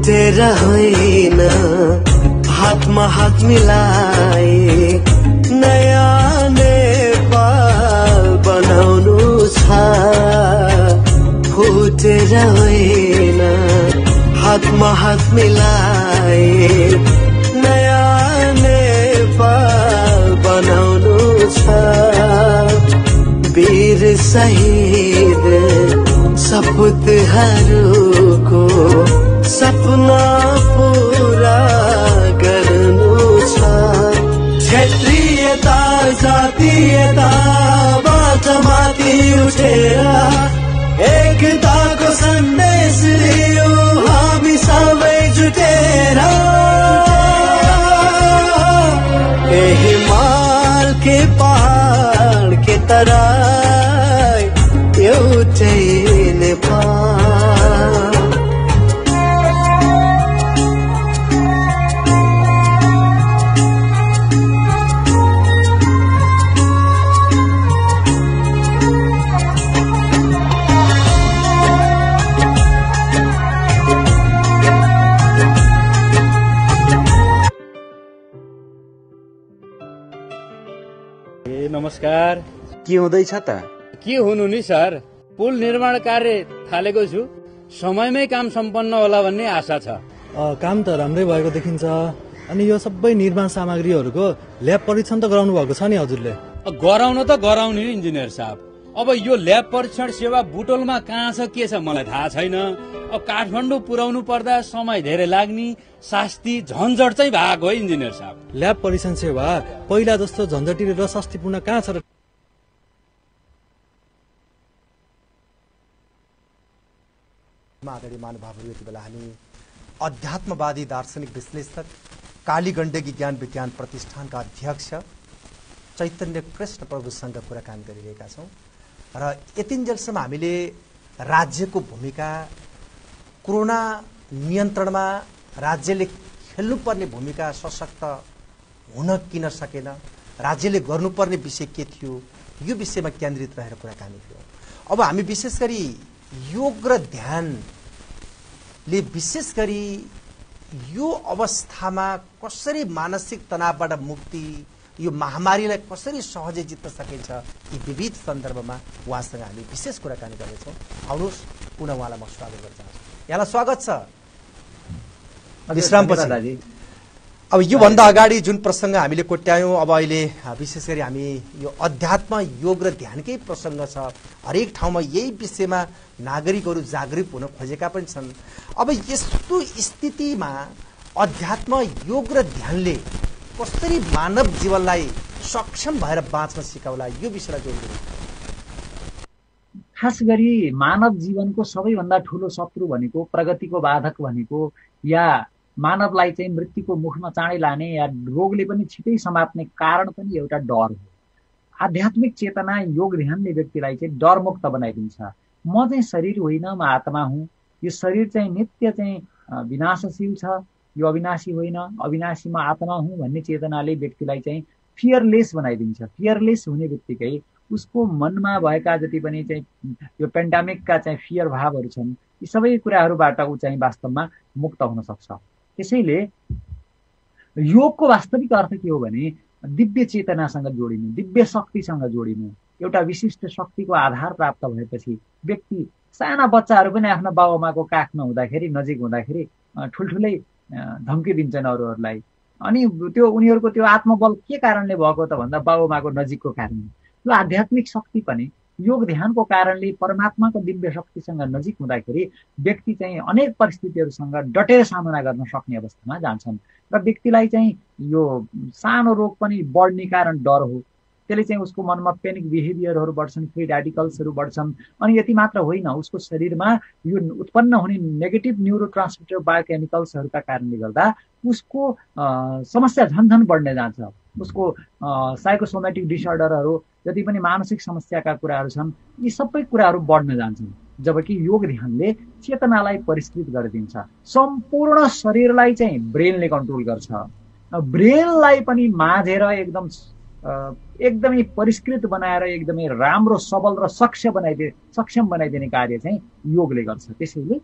भुटेर होइन। हातमा हात मिलाए नयाँ नेपाल बनाउनु छ। फुटेर होइन। हातमा हात मिलाए नयाँ नेपाल बनाउनु छ। वीर शहीद सपुतहरूको सपना पुरा गर्नु छ क्षेत्रीयता जातीयताबाट माथि उठेर एकताको संदेश दियो हामी सबै जुटेर के हिमाल के पहाड के तराई एउटै के हुँदैछ त? के हुनु नि सर? पुल निर्माण कार्य थालेको छु। समयमै काम सम्पन्न होला भन्ने आशा छ। अ, काम त राम्रै भएको देखिन्छ। अनि यो सबै निर्माण सामग्रीहरूको ल्याब परीक्षण त गराउनु भएको छ नि हजुरले। गराउन त गराउने इन्जिनियर साहब। अब यो ल्याब परीक्षण सेवा बुटोलमा कहाँ छ के छ मलाई थाहा छैन। अब काठमाडौँ पुर्याउनु पर्दा समय धेरै लाग्ने शास्ति झन्झट चाहिँ भएको हो इन्जिनियर साहब। ल्याब परीक्षण सेवा पहिला जस्तो झन्झटिलो र सस्तीपूर्ण कहाँ छ र आदरणीय महानुभावहरू यति बेला हामी अध्यात्मवादी दार्शनिक विश्लेषक काली गण्डकी ज्ञान विज्ञान प्रतिष्ठानका अध्यक्ष चैतन्य कृष्ण प्रभुसँग कुराकानी गरिरहेका छौँ। र यतिन्जेलसम्म हामीले राज्यको भूमिका कोरोना नियन्त्रणमा राज्यले खेल्नुपर्ने भूमिका सशक्त हुन किन सकेन राज्यले गर्नुपर्ने विषय के थियो यो विषयमा केन्द्रित रहेर कुराकानी थियो। अब हामी विशेष गरी योग र ध्यानले विशेष गरी यो अवस्थामा कसरी मानसिक तनावबाट मुक्ति यो महामारीलाई कसरी सहजै जित्न सकिन्छ यी विविध सन्दर्भमा उहाँसँग हामी विशेष कुराकानी गर्नेछौँ। आउनुहोस् पुनः उहाँलाई म स्वागत गर्न चाहन्छु। यहाँलाई स्वागत छ। विश्रामपछि। दाजी। अब योभन्दा अगाडि जुन प्रसङ्ग हामीले कोट्यायौँ अब अहिले विशेष गरी हामी यो अध्यात्म योग र ध्यानकै प्रसङ्ग छ। हरेक ठाउँमा यही विषयमा नागरिकहरू जागृत हुन खोजेका पनि छन्। अब यस्तो स्थितिमा अध्यात्म योग र ध्यानले कसरी मानव जीवनलाई सक्षम भएर बाँच्न सिकाउला यो विषयलाई जोड्नु खास गरी मानव जीवनको सबैभन्दा ठुलो शत्रु भनेको प्रगतिको बाधक भनेको या मानवलाई चाहिँ मृत्युको मुखमा चाँडै लाने या रोगले पनि छिटै समात्ने कारण पनि एउटा डर हो। आध्यात्मिक चेतना योग ध्यानले व्यक्तिलाई चाहिँ डरमुक्त बनाइदिन्छ। म चाहिँ शरीर होइन म आत्मा हुँ। यो शरीर चाहिँ नित्य चाहिँ विनाशशील छ। यो अविनाशी होइन अविनाशी म आत्मा हुँ भन्ने चेतनाले व्यक्तिलाई चाहिँ फियरलेस बनाइदिन्छ। फियरलेस हुने बित्तिकै उसको मनमा भएका जति पनि चाहिँ यो पेन्डामिकका चाहिँ फियर भावहरू छन् यी सबै कुराहरूबाट ऊ चाहिँ वास्तवमा मुक्त हुन सक्छ। त्यसैले योगको वास्तविक अर्थ के हो भने दिव्य चेतनासँग जोडिनु दिव्य शक्तिसँग जोडिनु एउटा विशिष्ट शक्तिको आधार प्राप्त भएपछि व्यक्ति साना बच्चाहरू पनि आफ्नो बाबुआमाको काखमा हुँदाखेरि नजिक हुँदाखेरि ठुल्ठुलै धम्की दिन्छन् अरूहरूलाई। अनि त्यो उनीहरूको त्यो आत्मबल के कारणले भएको त भन्दा बाबुआमाको नजिकको कारणले यो आध्यात्मिक शक्ति पनि योग ध्यानको कारणले परमात्माको दिव्य शक्तिसँग नजिक हुँदाखेरि व्यक्ति चाहिँ अनेक परिस्थितिहरूसँग डटेर सामना गर्न सक्ने अवस्थामा जान्छन्। र व्यक्तिलाई चाहिँ यो सानो रोग पनि बढ्ने कारण डर हो। त्यसले चाहिँ उसको मनमा पेनिक बिहेभियरहरू बढ्छन् फ्री रेडिकल्सहरू बढ्छन्। अनि यति मात्र होइन उसको शरीरमा यो उत्पन्न हुने नेगेटिभ न्युरो ट्रान्समिटर बायोकेमिकल्सहरूका कारणले गर्दा उसको समस्या झन् झन् बढ्ने जान्छ। उसको साइकोसोमेटिक डिसअर्डरहरू जति पनि मानसिक समस्याका कुराहरू छन् यी सबै कुराहरू बढ्न जान्छन् जबकि योग ध्यानले चेतनालाई परिष्कृत गरिदिन्छ। सम्पूर्ण शरीरलाई चाहिँ ब्रेनले कन्ट्रोल गर्छ। ब्रेनलाई पनि माझेर एकदम एकदमै परिष्कृत बनाएर एकदमै राम्रो सबल र सक्षम बनाइदिए सक्षम बनाइदिने कार्य चाहिँ योगले गर्छ। त्यसैले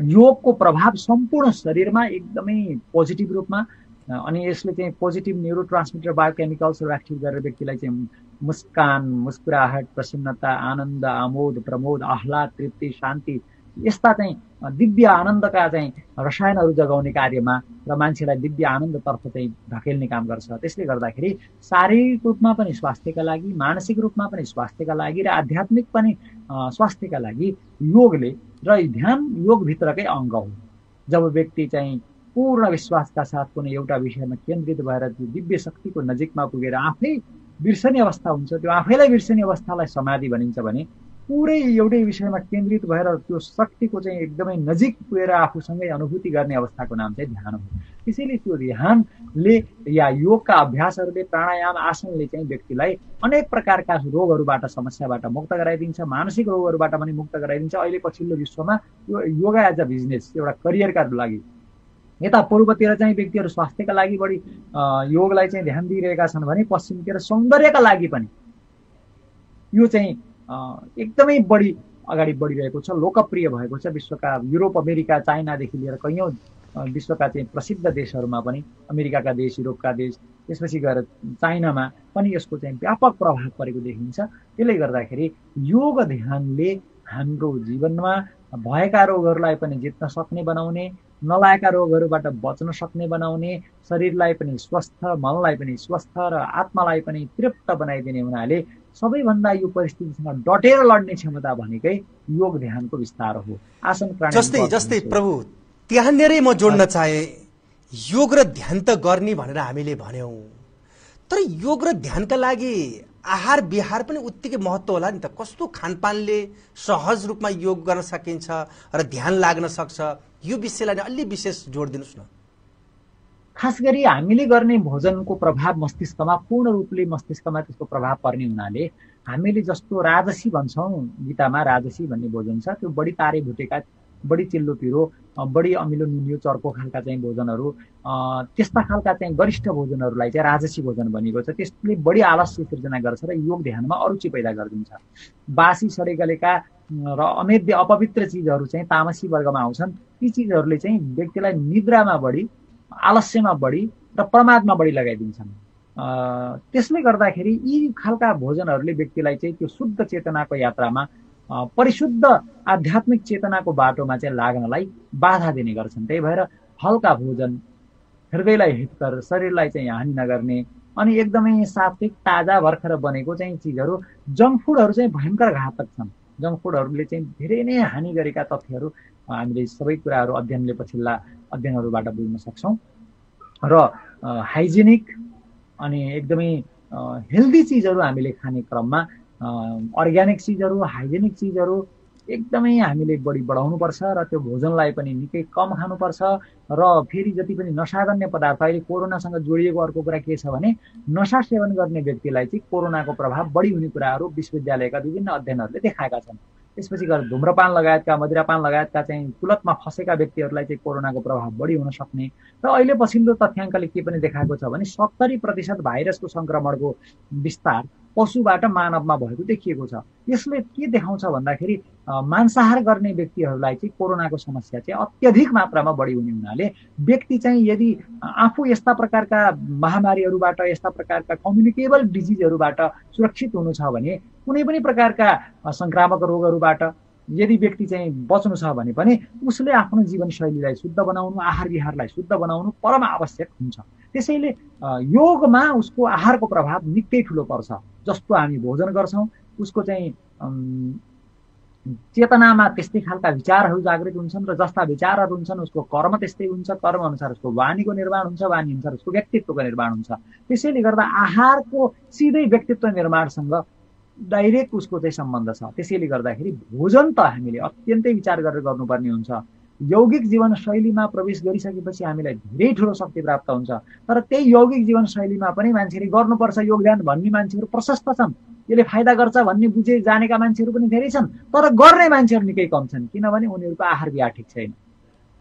योगको प्रभाव सम्पूर्ण शरीरमा एकदमै पोजिटिभ रूपमा अनि यसले चाहिँ पोजिटिभ न्युरो ट्रान्समिटर बायोकेमिकल्सहरू एक्टिभ गरेर व्यक्तिलाई चाहिँ मुस्कान मुस्कुराहट प्रसन्नता आनन्द आमोद प्रमोद आह्लाद तृप्ति शान्ति यस्ता चाहिँ दिव्य आनन्दका चाहिँ रसायनहरू जगाउने कार्यमा र मान्छेलाई दिव्य आनन्दतर्फ चाहिँ धकेल्ने काम गर्छ त्यसले गर्दाखेरि शारीरिक रूपमा पनि स्वास्थ्यका लागि मानसिक रूपमा पनि स्वास्थ्यका लागि र आध्यात्मिक पनि स्वास्थ्यका लागि योगले र ध्यान योगभित्रकै अङ्ग हो जब व्यक्ति चाहिँ पूर्ण विश्वासका साथ कुनै एउटा विषयमा केन्द्रित भएर दिव्य शक्तिको नजिकमा पुगेर आफै बिर्सने अवस्था हुन्छ त्यो आफैलाई बिर्सने अवस्थालाई समाधि भनिन्छ भने पुरै एउटै विषयमा केन्द्रित भएर त्यो शक्तिको चाहिँ एकदमै नजिक पुगेर आफूसँगै अनुभूति गर्ने अवस्थाको नाम चाहिँ ध्यान हो। त्यसैले त्यो ध्यानले या योगका अभ्यासहरूले प्राणायाम आसनले चाहिँ व्यक्तिलाई अनेक प्रकारका रोगहरूबाट समस्याबाट मुक्त गराइदिन्छ मानसिक रोगहरूबाट पनि मुक्त गराइदिन्छ। अहिले पछिल्लो विश्वमा यो योगा एज अ बिजनेस एउटा करियरका लागि यता पूर्वतिर चाहिँ व्यक्तिहरू स्वास्थ्यका लागि बढी योगलाई चाहिँ ध्यान दिइरहेका छन् भने पश्चिमतिर सौन्दर्यका लागि पनि यो चाहिँ एकदमै बढी अगाडि बढिरहेको छ लोकप्रिय भएको छ विश्वका युरोप अमेरिका चाइनादेखि लिएर कैयौँ विश्वका चाहिँ प्रसिद्ध देशहरूमा पनि अमेरिकाका देश युरोपका देश त्यसपछि गएर चाइनामा पनि यसको चाहिँ व्यापक प्रभाव परेको देखिन्छ। त्यसले गर्दाखेरि योग ध्यानले हाम्रो जीवनमा भएका रोगहरूलाई पनि जित्न सक्ने बनाउने नलाएका रोगहरूबाट बच्न सक्ने बनाउने शरीरलाई पनि स्वस्थ मनलाई पनि स्वस्थ र आत्मालाई पनि तृप्त बनाइदिने हुनाले सबैभन्दा यो परिस्थितिसँग डटेर लड्ने क्षमता भनेकै योग ध्यानको विस्तार हो। आसन जस्तै जस्तै प्रभु त्यहाँनिरै म जोड्न चाहे योग र ध्यान त गर्ने भनेर हामीले भन्यौँ। तर योग र ध्यानका लागि आहार विहार पनि उत्तिकै महत्त्व होला नि त। कस्तो खानपानले सहज रूपमा योग गर्न सकिन्छ र ध्यान लाग्न सक्छ? यो विषयलाई अलि विशेष जोड दिनुहोस् न। खास गरी हामीले गर्ने भोजनको प्रभाव मस्तिष्कमा पूर्ण रूपले मस्तिष्कमा त्यसको प्रभाव पर्ने हुनाले हामीले जस्तो राजसी भन्छौँ गीतामा राजसी भन्ने भोजन छ त्यो बढी तारे भुटेका बढी चिल्लो पिरो बढी अमिलो नुनियो चर्को खालका चाहिँ भोजनहरू त्यस्ता खालका चाहिँ गरिष्ठ भोजनहरूलाई चाहिँ राजसी भोजन भनिएको छ। त्यसले बढी आलस्य सिर्जना गर्छ र योग ध्यानमा अरुचि पैदा गरिदिन्छ। बासी सडेगलेका र अमेध्य अपवित्र चिजहरू चाहिँ तामसी वर्गमा आउँछन्। ती चिजहरूले चाहिँ व्यक्तिलाई निद्रामा बढी आलस्यमा बढी र प्रमादमा बढी लगाइदिन्छन्। त्यसले गर्दाखेरि यी खालका भोजनहरूले व्यक्तिलाई चाहिँ त्यो शुद्ध चेतनाको यात्रामा परिशुद्ध आध्यात्मिक चेतनाको बाटोमा चाहिँ लाग्नलाई बाधा दिने गर्छन्। त्यही भएर हल्का भोजन हृदयलाई हितकर शरीरलाई चाहिँ हानि नगर्ने अनि एकदमै सात्विक ताजा भर्खर बनेको चाहिँ चिजहरू जङ्क फुडहरू चाहिँ भयङ्कर घातक छन्। जङ्क फुडहरूले चाहिँ धेरै नै हानि गरेका तथ्यहरू हामीले सबै कुराहरू अध्ययनले पछिल्ला अध्ययनहरूबाट बुझ्न सक्छौँ। र हाइजेनिक अनि एकदमै हेल्दी चिजहरू हामीले खाने क्रममा अर्ग्यानिक चिजहरू हाइजेनिक चिजहरू एकदमै हामीले बढी बढाउनुपर्छ र त्यो भोजनलाई पनि निकै कम खानुपर्छ। र फेरि जति पनि नसाजन्य पदार्थ अहिले कोरोनासँग जोडिएको अर्को कुरा के छ भने नसा सेवन गर्ने व्यक्तिलाई चाहिँ कोरोनाको प्रभाव बढी हुने कुराहरू विश्वविद्यालयका विभिन्न अध्ययनहरूले देखाएका छन्। त्यसपछि गएर धुम्रपान लगायतका मदिरापान लगायतका चाहिँ कुलतमा फँसेका व्यक्तिहरूलाई चाहिँ कोरोनाको प्रभाव बढी हुन सक्ने। र अहिले पछिल्लो तथ्याङ्कले के पनि देखाएको छ भने सत्तरी प्रतिशत भाइरसको सङ्क्रमणको विस्तार पशुबाट मानवमा भएको देखिएको छ। यसले के देखाउँछ भन्दाखेरि मांसाहार गर्ने व्यक्तिहरूलाई चाहिँ कोरोनाको समस्या चाहिँ अत्यधिक मात्रामा बढी हुने हुनाले व्यक्ति चाहिँ यदि आफू यस्ता प्रकारका महामारीहरूबाट यस्ता प्रकारका कम्युनिकेबल डिजिजहरूबाट सुरक्षित हुनु छ भने कुनै पनि प्रकारका अ, संक्रामक रोगहरूबाट यदि व्यक्ति चाहिँ बच्नु छ भने पनि उसले आफ्नो जीवनशैलीलाई शुद्ध बनाउनु आहार विहारलाई शुद्ध बनाउनु परम आवश्यक हुन्छ। त्यसैले योगमा उसको आहारको प्रभाव निकै ठुलो पर्छ। जस्तो हामी भोजन गर्छौँ उसको चाहिँ चेतनामा त्यस्तै खालका विचारहरू जागृत हुन्छन् र जस्ता विचारहरू हुन्छन् उसको कर्म त्यस्तै हुन्छ। कर्म अनुसार उसको वाणीको निर्माण हुन्छ वाणी अनुसार उसको व्यक्तित्वको निर्माण हुन्छ। त्यसैले गर्दा आहारको सिधै व्यक्तित्व निर्माणसँग डाइरेक्ट उसको चाहिँ सम्बन्ध छ। त्यसैले गर्दाखेरि भोजन त हामीले अत्यन्तै विचार गरेर गर्नुपर्ने हुन्छ। यौगिक जीवनशैलीमा प्रवेश गरिसकेपछि हामीलाई धेरै ठुलो शक्ति प्राप्त हुन्छ। तर त्यही यौगिक जीवनशैलीमा पनि मान्छेले गर्नुपर्छ योगदान भन्ने मान्छेहरू प्रशस्त छन्। यसले फाइदा गर्छ भन्ने बुझे जानेका मान्छेहरू पनि धेरै छन्। तर गर्ने मान्छेहरू निकै कम छन् किनभने उनीहरूको आहार विहार ठिक छैन।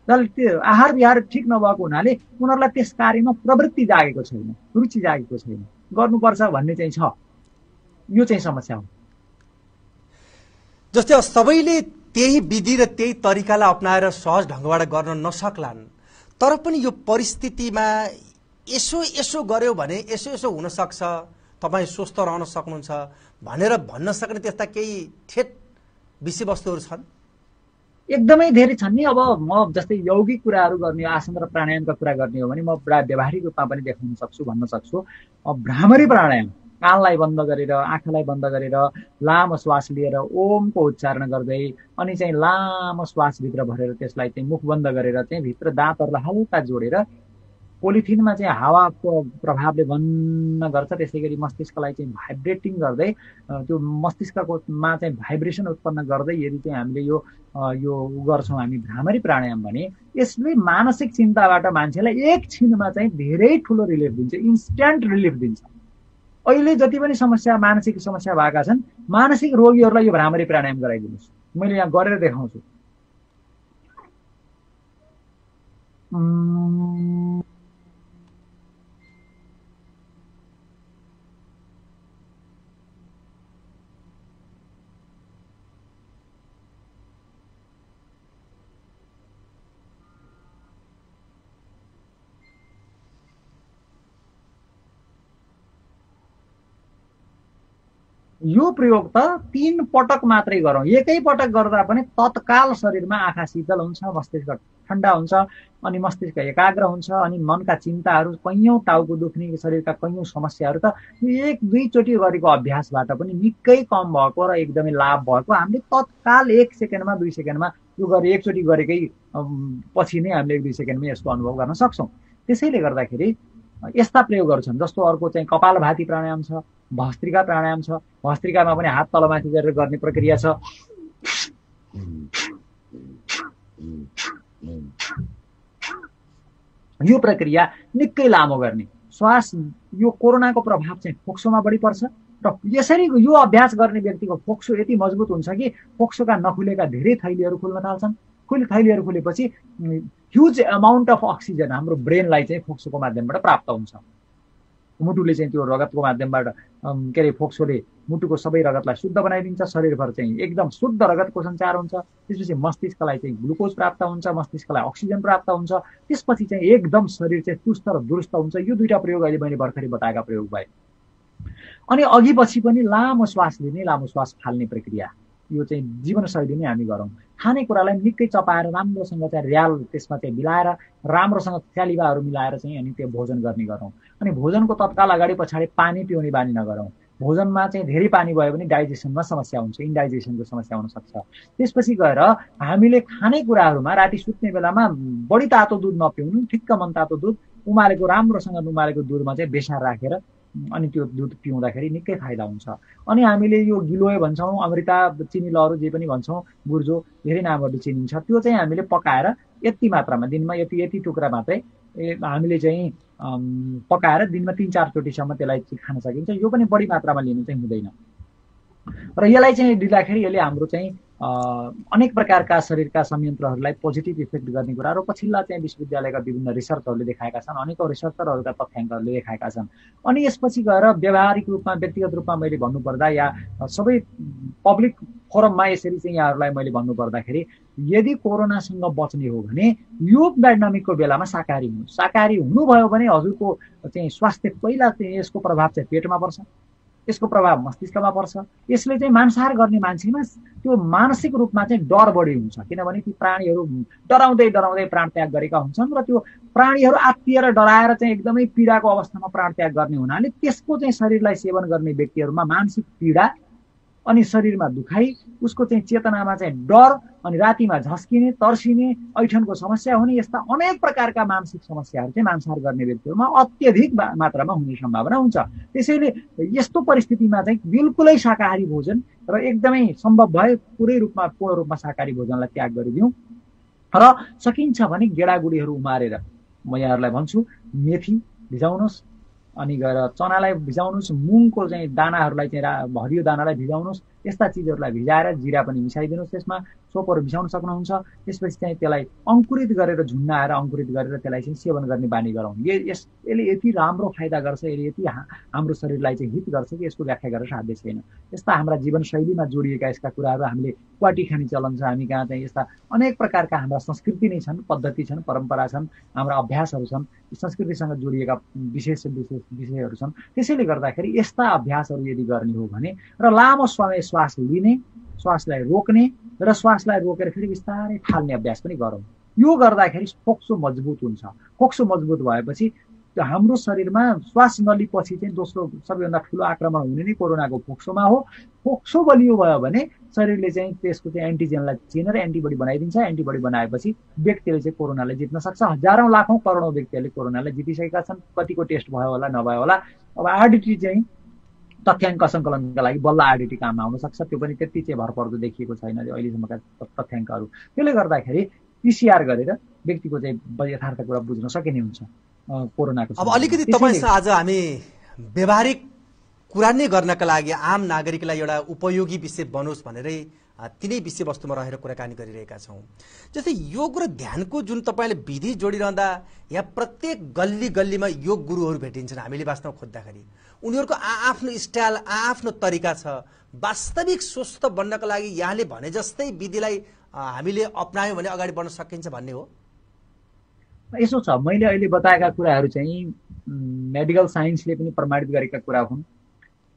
तर त्यो आहार विहार ठिक नभएको हुनाले उनीहरूलाई त्यस कार्यमा प्रवृत्ति जागेको छैन रुचि जागेको छैन। गर्नुपर्छ भन्ने चाहिँ छ। यो चाहिँ समस्या हो। जस्तै अब सबैले त्यही विधि र त्यही तरिकालाई अप्नाएर सहज ढङ्गबाट गर्न नसक्लान् तर पनि यो परिस्थितिमा यसो यसो गर्यो भने यसो यसो हुनसक्छ तपाईँ स्वस्थ रहन सक्नुहुन्छ भनेर भन्न सक्ने त्यस्ता केही ठेट विषयवस्तुहरू छन्? एकदमै धेरै छन् नि। अब म जस्तै यौगिक कुराहरू गर्ने आसन र प्राणायामका कुरा गर्ने हो भने म पुरा व्यावहारिक रूपमा पनि देखाउन सक्छु भन्न सक्छु। अब भ्रामरी प्राणायाम कानलाई बन्द गरेर आँखालाई बन्द गरेर लामो श्वास लिएर ओमको उच्चारण गर्दै अनि चाहिँ लामो श्वासभित्र भरेर त्यसलाई चाहिँ मुख बन्द गरेर चाहिँ भित्र दाँतहरूलाई हल्का जोडेर पोलिथिनमा चाहिँ हावाको प्रभावले बन्न गर्छ। त्यसै गरी मस्तिष्कलाई चाहिँ भाइब्रेटिङ गर्दै त्यो मस्तिष्ककोमा चाहिँ भाइब्रेसन उत्पन्न गर्दै यदि चाहिँ हामीले यो यो गर्छौँ हामी भ्रामरी प्राणायाम भने यसले मानसिक चिन्ताबाट मान्छेलाई एक छिनमा चाहिँ धेरै ठुलो रिलिफ दिन्छ इन्स्ट्यान्ट रिलिफ दिन्छ। अहिले जति पनि समस्या मानसिक समस्या भएका छन् मानसिक रोगीहरूलाई यो भ्रामरी प्राणायाम गराइदिनुहोस्। मैले यहाँ गरेर देखाउँछु। यो प्रयोग त तिन पटक मात्रै गरौँ। एकै पटक गर्दा पनि तत्काल शरीरमा आँखा शीतल हुन्छ मस्तिष्क ठन्डा हुन्छ अनि मस्तिष्क एकाग्र हुन्छ अनि मनका चिन्ताहरू कैयौँ टाउको दुख्ने शरीरका कैयौँ समस्याहरू त एक दुईचोटि गरेको अभ्यासबाट पनि निकै कम भएको र एकदमै लाभ भएको। हामीले तत्काल एक सेकेन्डमा दुई सेकेन्डमा यो गरे एकचोटि गरेकै पछि नै हामीले एक दुई सेकेन्डमै यसको अनुभव गर्न सक्छौँ। त्यसैले गर्दाखेरि यस्ता प्रयोगहरू छन् जस्तो अर्को चाहिँ कपाल भाती प्राणायाम छ भस्त्रिका प्राणायाम छ भस्त्रिकामा पनि हात तलमाथि गरेर गर्ने प्रक्रिया छ। यो प्रक्रिया निकै लामो गर्ने। श्वास यो कोरोनाको प्रभाव चाहिँ फोक्सोमा बढी पर्छ र यसरी यो अभ्यास गर्ने व्यक्तिको फोक्सो यति मजबुत हुन्छ कि फोक्सोका नखुलेका धेरै थैलीहरू खुल्न थाल्छन्। खुले थैलीहरू खुलेपछि ह्युज एमाउन्ट अफ अक्सिजन हाम्रो ब्रेनलाई चाहिँ फोक्सोको माध्यमबाट प्राप्त हुन्छ। मुटुले चाहिँ त्यो रगतको माध्यमबाट के अरे फोक्सोले मुटुको सबै रगतलाई शुद्ध बनाइदिन्छ शरीरभर चाहिँ एकदम शुद्ध रगतको सञ्चार हुन्छ। त्यसपछि मस्तिष्कलाई चाहिँ ग्लुकोज प्राप्त हुन्छ मस्तिष्कलाई अक्सिजन प्राप्त हुन्छ। त्यसपछि चाहिँ एकदम शरीर चाहिँ सुस्त र दुरुस्त हुन्छ। यो दुइटा प्रयोग अहिले मैले भर्खरै बताएका प्रयोग भए। अनि अघि पछि पनि लामो श्वास लिने लामो श्वास फाल्ने प्रक्रिया। यो चाहिँ जीवनशैली नै हामी गरौँ। खानेकुरालाई निकै चपाएर राम्रोसँग चाहिँ र्याल त्यसमा चाहिँ मिलाएर राम्रोसँग स्यालिबाहरू मिलाएर चाहिँ अनि त्यो भोजन गर्ने गरौँ। अनि भोजनको तत्काल अगाडि पछाडि पानी पिउने बानी नगरौँ। भोजनमा चाहिँ धेरै पानी भयो भने डाइजेसनमा समस्या हुन्छ इन्डाइजेसनको समस्या हुनसक्छ। त्यसपछि गएर हामीले खानेकुराहरूमा राति सुत्ने बेलामा बढी तातो दुध नपिउनु ठिक्क मन तातो दुध उमालेको राम्रोसँग उमालेको दुधमा चाहिँ बेसार राखेर अनि त्यो दुध पिउँदाखेरि निकै फाइदा हुन्छ। अनि हामीले यो गिलोय भन्छौँ अमृता चिनी लहरू जे पनि भन्छौँ गुर्जो धेरै नामहरूले चिनिन्छ। त्यो चाहिँ हामीले पकाएर यति मात्रामा दिनमा यति यति टुक्रा मात्रै हामीले चाहिँ पकाएर दिनमा तिन चारचोटिसम्म त्यसलाई खान सकिन्छ। यो पनि बढी मात्रामा लिनु चाहिँ हुँदैन। र यसलाई चाहिँ दिँदाखेरि यसले हाम्रो चाहिँ अनेक प्रकारका शरीरका संयन्त्रहरूलाई पोजिटिभ इफेक्ट गर्ने कुरा र पछिल्ला चाहिँ विश्वविद्यालयका विभिन्न रिसर्चहरूले देखाएका छन्। अनेकौँ रिसर्चरहरूका तथ्याङ्कहरूले देखाएका छन्। अनि यसपछि गएर व्यावहारिक रूपमा व्यक्तिगत रूपमा मैले भन्नुपर्दा या सबै पब्लिक फोरममा यसरी चाहिँ यहाँहरूलाई मैले भन्नुपर्दाखेरि यदि कोरोनासँग बच्ने हो भने यो पेन्डामिकको बेलामा शाकाहारी हुनु शाकाहारी हुनुभयो भने हजुरको चाहिँ स्वास्थ्य पहिला चाहिँ यसको प्रभाव चाहिँ पेटमा पर्छ। यसको प्रभाव मस्तिष्कमा पर्छ। यसले चाहिँ मांसाहार गर्ने मान्छेमा त्यो मानसिक रूपमा चाहिँ डर बढी हुन्छ। किनभने ती प्राणीहरू डराउँदै डराउँदै प्राण त्याग गरेका हुन्छन् र त्यो प्राणीहरू आत्तिएर डराएर चाहिँ एकदमै पीडाको अवस्थामा प्राण त्याग गर्ने हुनाले त्यसको चाहिँ शरीरलाई सेवन गर्ने व्यक्तिहरूमा मानसिक पीडा अनि शरीरमा दुखाइ उसको चाहिँ चेतनामा चाहिँ डर अनि रातिमा झस्किने तर्सिने ऐठनको समस्या हुने यस्ता अनेक प्रकारका मानसिक समस्याहरू चाहिँ मांसाहार गर्ने व्यक्तिहरूमा अत्यधिक मात्रामा हुने सम्भावना हुन्छ। त्यसैले यस्तो परिस्थितिमा चाहिँ बिल्कुलै शाकाहारी भोजन र एकदमै सम्भव भए पुरै रूपमा पूर्ण रूपमा शाकाहारी भोजनलाई त्याग गरिदिउँ। र सकिन्छ भने गेडागुडीहरू उमारेर म यहाँहरूलाई भन्छु मेथी भिजाउनुहोस्। अनि गएर चनालाई भिजाउनुहोस् मुङको चाहिँ दानाहरूलाई चाहिँ हरियो दानालाई भिजाउनुहोस् यस्ता चिजहरूलाई भिजाएर जिरा पनि मिसाइदिनुहोस् त्यसमा सोपहरू मिसाउन सक्नुहुन्छ। त्यसपछि चाहिँ त्यसलाई अङ्कुरित गरेर झुन्नाएर अङ्कुरित गरेर त्यसलाई चाहिँ सेवन गर्ने बानी गरौँ। यस यसले यति राम्रो फाइदा गर्छ यसले यति हाम्रो शरीरलाई चाहिँ हित गर्छ कि यसको व्याख्या गरेर साध्य छैन। यस्ता हाम्रा जीवनशैलीमा जोडिएका यस्ता कुराहरू हामीले क्वाटी खाने चलन छ हामी कहाँ चाहिँ यस्ता अनेक प्रकारका हाम्रा संस्कृति नै छन् पद्धति छन् परम्परा छन् हाम्रा अभ्यासहरू छन् संस्कृतिसँग जोडिएका विशेष विशेष विषयहरू छन्। त्यसैले गर्दाखेरि यस्ता अभ्यासहरू यदि गर्ने हो भने र लामो समय श्वास लिने श्वासलाई रोक्ने र श्वासलाई रोकेर फेरि बिस्तारै फाल्ने अभ्यास पनि गरौँ। यो गर्दाखेरि फोक्सो मजबुत हुन्छ। फोक्सो मजबुत भएपछि हाम्रो शरीरमा श्वास नलीपछि चाहिँ दोस्रो सबैभन्दा ठुलो आक्रमण हुने नै कोरोनाको फोक्सोमा हो। फोक्सो बलियो भयो भने शरीरले चाहिँ त्यसको चाहिँ एन्टिजेनलाई चिनेर एन्टिबडी बनाइदिन्छ। एन्टिबडी बनाएपछि व्यक्तिले चाहिँ कोरोनालाई जित्न सक्छ। हजारौँ लाखौँ करोडौँ व्यक्तिहरूले कोरोनालाई जितिसकेका छन्। कतिको टेस्ट भयो होला नभयो होला। अब आरडिटी चाहिँ तथ्याङ्क सङ्कलनका लागि बल्ल आरडिटी काममा आउन सक्छ। त्यो पनि त्यति चाहिँ भरपर्दो देखिएको छैन अहिलेसम्मका तथ्याङ्कहरू। त्यसले गर्दाखेरि पिसिआर गरेर व्यक्तिको चाहिँ यथार्थ कुरा बुझ्न सकिने हुन्छ कोरोनाको अब अलिकति तपाईँसँग आज हामी व्यवहारिक कुरा नै गर्नका लागि आम नागरिकलाई एउटा उपयोगी विषय बनोस् भनेरै तिनै विषयवस्तुमा रहेर कुराकानी गरिरहेका छौँ। जस्तै योग र ध्यानको जुन तपाईँले विधि जोडिरहँदा यहाँ प्रत्येक गल्ली गल्लीमा योग गुरुहरू भेटिन्छन् हामीले वास्तवमा खोज्दाखेरि। उनीहरूको आआफ्नो स्टाइल आआफ्नो तरिका छ। वास्तविक स्वस्थ बन्नको लागि यहाँले भने जस्तै विधिलाई हामीले अप्नायौँ भने अगाडि बढ्न सकिन्छ भन्ने हो। यसो छ। मैले अहिले बताएका कुराहरू चाहिँ मेडिकल साइन्सले पनि प्रमाणित गरेका कुरा हुन्।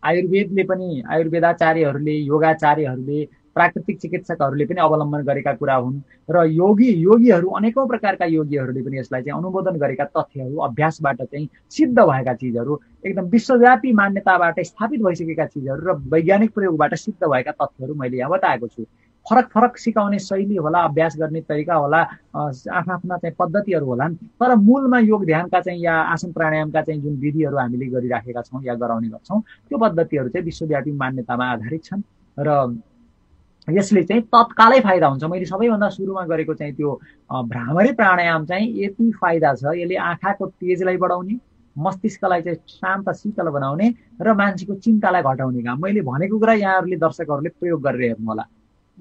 आयुर्वेदले पनि आयुर्वेदाचार्यहरूले योगाचार्यहरूले प्राकृतिक चिकित्सकहरूले पनि अवलम्बन गरेका कुरा हुन् र योगी योगीहरू अनेकौँ प्रकारका योगीहरूले पनि यसलाई चाहिँ अनुमोदन गरेका तथ्यहरू अभ्यासबाट चाहिँ सिद्ध भएका चिजहरू एकदम विश्वव्यापी मान्यताबाट स्थापित भइसकेका चिजहरू र वैज्ञानिक प्रयोगबाट सिद्ध भएका तथ्यहरू मैले यहाँ बताएको छु। फरक फरक सिकाउने शैली होला अभ्यास गर्ने तरिका होला आफ्ना चाहिँ पद्धतिहरू होलान्। तर मूलमा योग ध्यानका चाहिँ या आसन प्राणायामका चाहिँ जुन विधिहरू हामीले गरिराखेका छौँ या गराउने गर्छौँ त्यो पद्धतिहरू चाहिँ विश्वव्यापी मान्यतामा आधारित छन्। र यसले चाहिँ तत्कालै फाइदा हुन्छ। मैले सबैभन्दा सुरुमा गरेको चाहिँ त्यो भ्रामरी प्राणायाम चाहिँ यति फाइदा छ यसले आँखाको तेजलाई बढाउने मस्तिष्कलाई चाहिँ शान्त शीतल बनाउने र मान्छेको चिन्तालाई घटाउने काम। मैले भनेको कुरा यहाँहरूले दर्शकहरूले प्रयोग गरेर हेर्नु होला।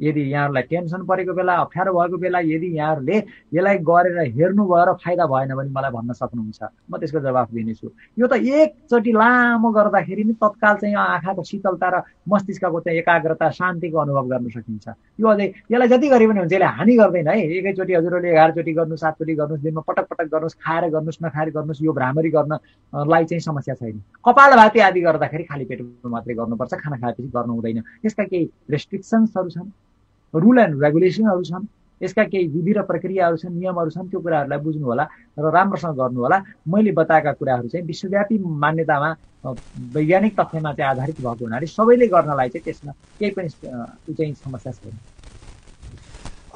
यदि यहाँहरूलाई टेन्सन परेको बेला अप्ठ्यारो भएको बेला यदि यहाँहरूले यसलाई गरेर हेर्नुभयो र फाइदा भएन भने मलाई भन्न सक्नुहुन्छ। म त्यसको जवाफ दिनेछु। यो त एकचोटि लामो गर्दाखेरि नि तत्काल चाहिँ आँखाको शीतलता र मस्तिष्कको चाहिँ एकाग्रता शान्तिको अनुभव गर्न सकिन्छ। यो अझै यसलाई जति गरे पनि हुन्छ यसले हानि गर्दैन है। एकैचोटि हजुरहरूले एघारचोटि गर्नु सातचोटि गर्नुहोस् दिनमा पटक पटक गर्नुहोस् खाएर गर्नुहोस् नखाएर गर्नुहोस् यो भ्रामरी गर्नलाई चाहिँ समस्या छैन। कपाल भाती आदि गर्दाखेरि खाली पेटमा मात्रै गर्नुपर्छ खाना खाएपछि गर्नु हुँदैन। यसका केही रेस्ट्रिक्सन्सहरू छन्? रुल एन्ड रेगुलेसनहरू छन्। यसका केही विधि र प्रक्रियाहरू छन् नियमहरू छन् त्यो कुराहरूलाई बुझ्नु होला र राम्रोसँग गर्नु होला। मैले बताएका कुराहरू चाहिँ विश्वव्यापी मान्यतामा वैज्ञानिक तथ्यमा चाहिँ आधारित भएको हुनाले सबैले गर्नलाई चाहिँ त्यसमा केही पनि चाहिँ समस्या छैन।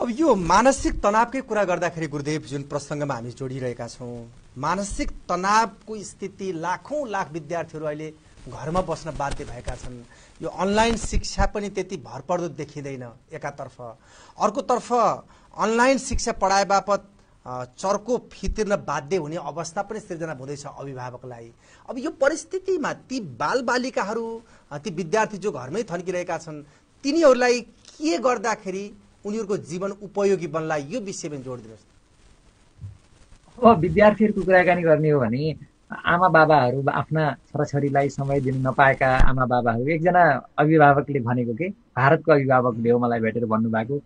अब यो मानसिक तनावकै कुरा गर्दाखेरि गुरुदेव जुन प्रसङ्गमा हामी जोडिरहेका छौँ मानसिक तनावको स्थिति लाखौँ लाख विद्यार्थीहरू अहिले घरमा बस्न बाध्य भएका छन्। यो अनलाइन शिक्षा पनि त्यति भरपर्दो देखिँदैन एकातर्फ। अर्कोतर्फ अनलाइन शिक्षा पढाए बापत चर्को फितिर्न बाध्य हुने अवस्था पनि सिर्जना हुँदैछ अभिभावकलाई। अब यो परिस्थितिमा ती बालबालिकाहरू ती विद्यार्थी जो घरमै थन्किरहेका छन् तिनीहरूलाई के गर्दाखेरि उनीहरूको जीवन उपयोगी बन्ला यो विषयमा जोड दिनुहोस्। अब विद्यार्थीहरूको कुराकानी गर्ने हो भने आमा बाबाहरू आफ्ना छोराछोरीलाई समय दिन नपाएका आमा बाबाहरू एकजना अभिभावकले भनेको के भारतको अभिभावकले हो मलाई भेटेर भन्नुभएको।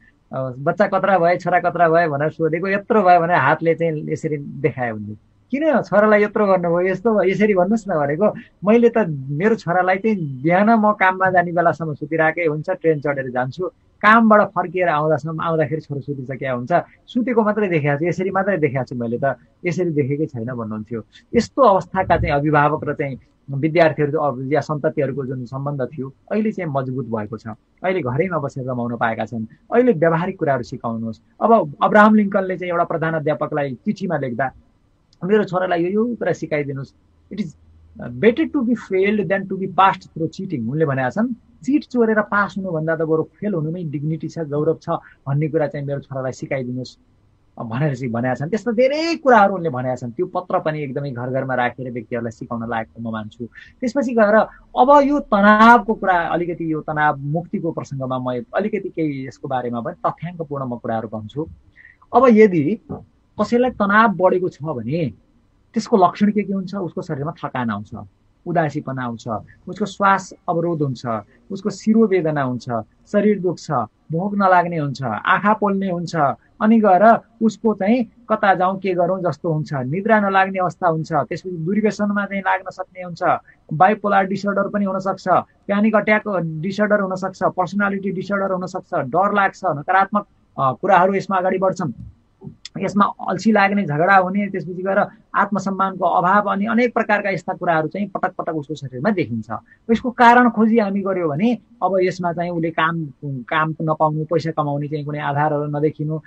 बच्चा कत्रा भयो छोरा कत्रा भयो भनेर सोधेको यत्रो भयो भने हातले चाहिँ यसरी देखायो भने। किन छोरालाई यत्रो गर्नुभयो यस्तो यसरी भन्नुहोस् न भनेको मैले त मेरो छोरालाई चाहिँ बिहान म काममा जाने बेलासम्म सुतिरहेकै हुन्छ ट्रेन चढेर जान्छु। कामबाट फर्किएर आउँदासम्म आउँदाखेरि छोरो सुतिसकेका हुन्छ। सुतेको मात्रै देखाएको छु। यसरी मात्रै देखाएको छु मैले त। यसरी देखेकै छैन भन्नुहुन्थ्यो। यस्तो अवस्थाका चाहिँ अभिभावक र चाहिँ विद्यार्थीहरू या सन्ततिहरूको जुन सम्बन्ध थियो अहिले चाहिँ मजबुत भएको छ। अहिले घरैमा बसेर रमाउन पाएका छन्। अहिले व्यावहारिक कुराहरू सिकाउनुहोस्। अब अब्राहम लिङ्कनले चाहिँ एउटा प्रधान अध्यापकलाई चिठीमा लेख्दा मेरो छोरालाई यो यो कुरा सिकाइदिनुहोस्। It is better to be failed than to be passed through cheating उनले भनेका छन् चिट चोरेर पास हुनुभन्दा त बरु फेल हुनुमै डिग्निटी छ गौरव छ भन्ने कुरा चाहिँ मेरो छोरालाई सिकाइदिनुहोस्। भनेर चाहिँ भनेका छन्। त्यस्ता धेरै कुराहरू उनले भनेका छन्। त्यो पत्र पनि एकदमै घर घरमा राखेर व्यक्तिहरूलाई सिकाउन लागेको म मान्छु। त्यसपछि गएर अब यो तनावको कुरा अलिकति यो तनाव मुक्तिको प्रसङ्गमा म अलिकति केही यसको बारेमा पनि तथ्याङ्कपूर्ण म कुराहरू भन्छु। अब यदि कसैलाई तनाव बढेको छ भने त्यसको लक्षण के के हुन्छ? उसको शरीरमा थकान आउँछ उदासीपना आउँछ उसको श्वास अवरोध हुन्छ उसको शिरोवेदना हुन्छ शरीर दुख्छ भोक नलाग्ने हुन्छ आँखा पोल्ने हुन्छ अनि गएर उसको चाहिँ कता जाउँ के गरौँ जस्तो हुन्छ निद्रा नलाग्ने अवस्था हुन्छ त्यसपछि दुर्व्यसनमा चाहिँ लाग्न सक्ने हुन्छ बाइपोलार डिसअर्डर पनि हुनसक्छ प्यानिक अट्याक डिसअर्डर हुनसक्छ पर्सनालिटी डिसअर्डर हुनसक्छ डर लाग्छ नकारात्मक कुराहरू यसमा अगाडि बढ्छन्। यसमा अल्छी लाग्ने झगडा हुने त्यसपछि गएर आत्मसम्मानको अभाव अनि अनेक प्रकारका यस्ता कुराहरू चाहिँ पटक पटक उसको शरीरमा देखिन्छ। यसको कारण खोजी हामी गऱ्यौँ भने अब यसमा चाहिँ उसले काम काम नपाउनु पैसा कमाउने चाहिँ कुनै आधारहरू नदेखिनु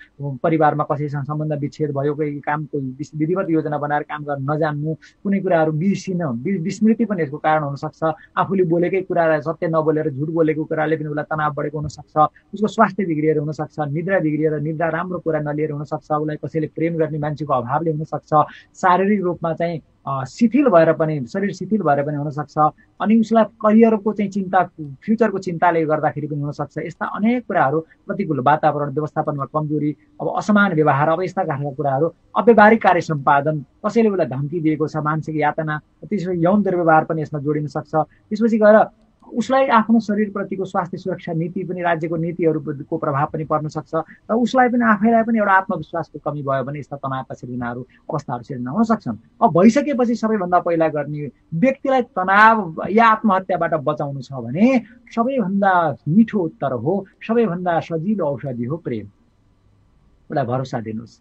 परिवारमा कसैसँग सम्बन्ध विच्छेद भयो कोही कामको विधिवत योजना बनाएर काम गर्न नजान्नु कुनै कुराहरू बिर्सिन विस्मृति पनि यसको कारण हुनसक्छ। आफूले बोलेकै कुरा सत्य नबोलेर झुट बोलेको कुराले पनि उसलाई तनाव बढेको हुनसक्छ। उसको स्वास्थ्य बिग्रिएर हुनसक्छ निद्रा बिग्रिएर निद्रा राम्रो कुरा नलिएर हुनसक्छ उसलाई कसैले प्रेम गर्ने मान्छेको अभावले हुनसक्छ। शारीरिक रूपमा चाहिँ शिथिल भएर पनि शरीर शिथिल भएर पनि हुनसक्छ। अनि उसलाई करियरको चाहिँ चिन्ता फ्युचरको चिन्ताले गर्दाखेरि पनि हुनसक्छ। यस्ता अनेक कुराहरू प्रतिकूल वातावरण व्यवस्थापनमा कमजोरी अब असमान व्यवहार अब यस्ता खालका कुराहरू अव्यवहारिक कार्य सम्पादन कसैले उसलाई धम्की दिएको छ मानसिक यातना त्यसपछि यौन दुर्व्यवहार पनि यसमा जोडिन सक्छ। त्यसपछि गएर उसलाई आफ्नो शरीरप्रतिको स्वास्थ्य सुरक्षा नीति पनि राज्यको नीतिहरूको प्रभाव पनि पर्न सक्छ र उसलाई पनि आफैलाई पनि एउटा आत्मविश्वासको कमी भयो भने यस्ता तनावका सिर्जनाहरू अवस्थाहरू सिर्जना हुन सक्छन्। अब भइसकेपछि सबैभन्दा पहिला गर्ने व्यक्तिलाई तनाव या आत्महत्याबाट बचाउनु छ भने सबैभन्दा मिठो उत्तर हो सबैभन्दा सजिलो औषधि हो प्रेम। उसलाई भरोसा दिनुहोस्।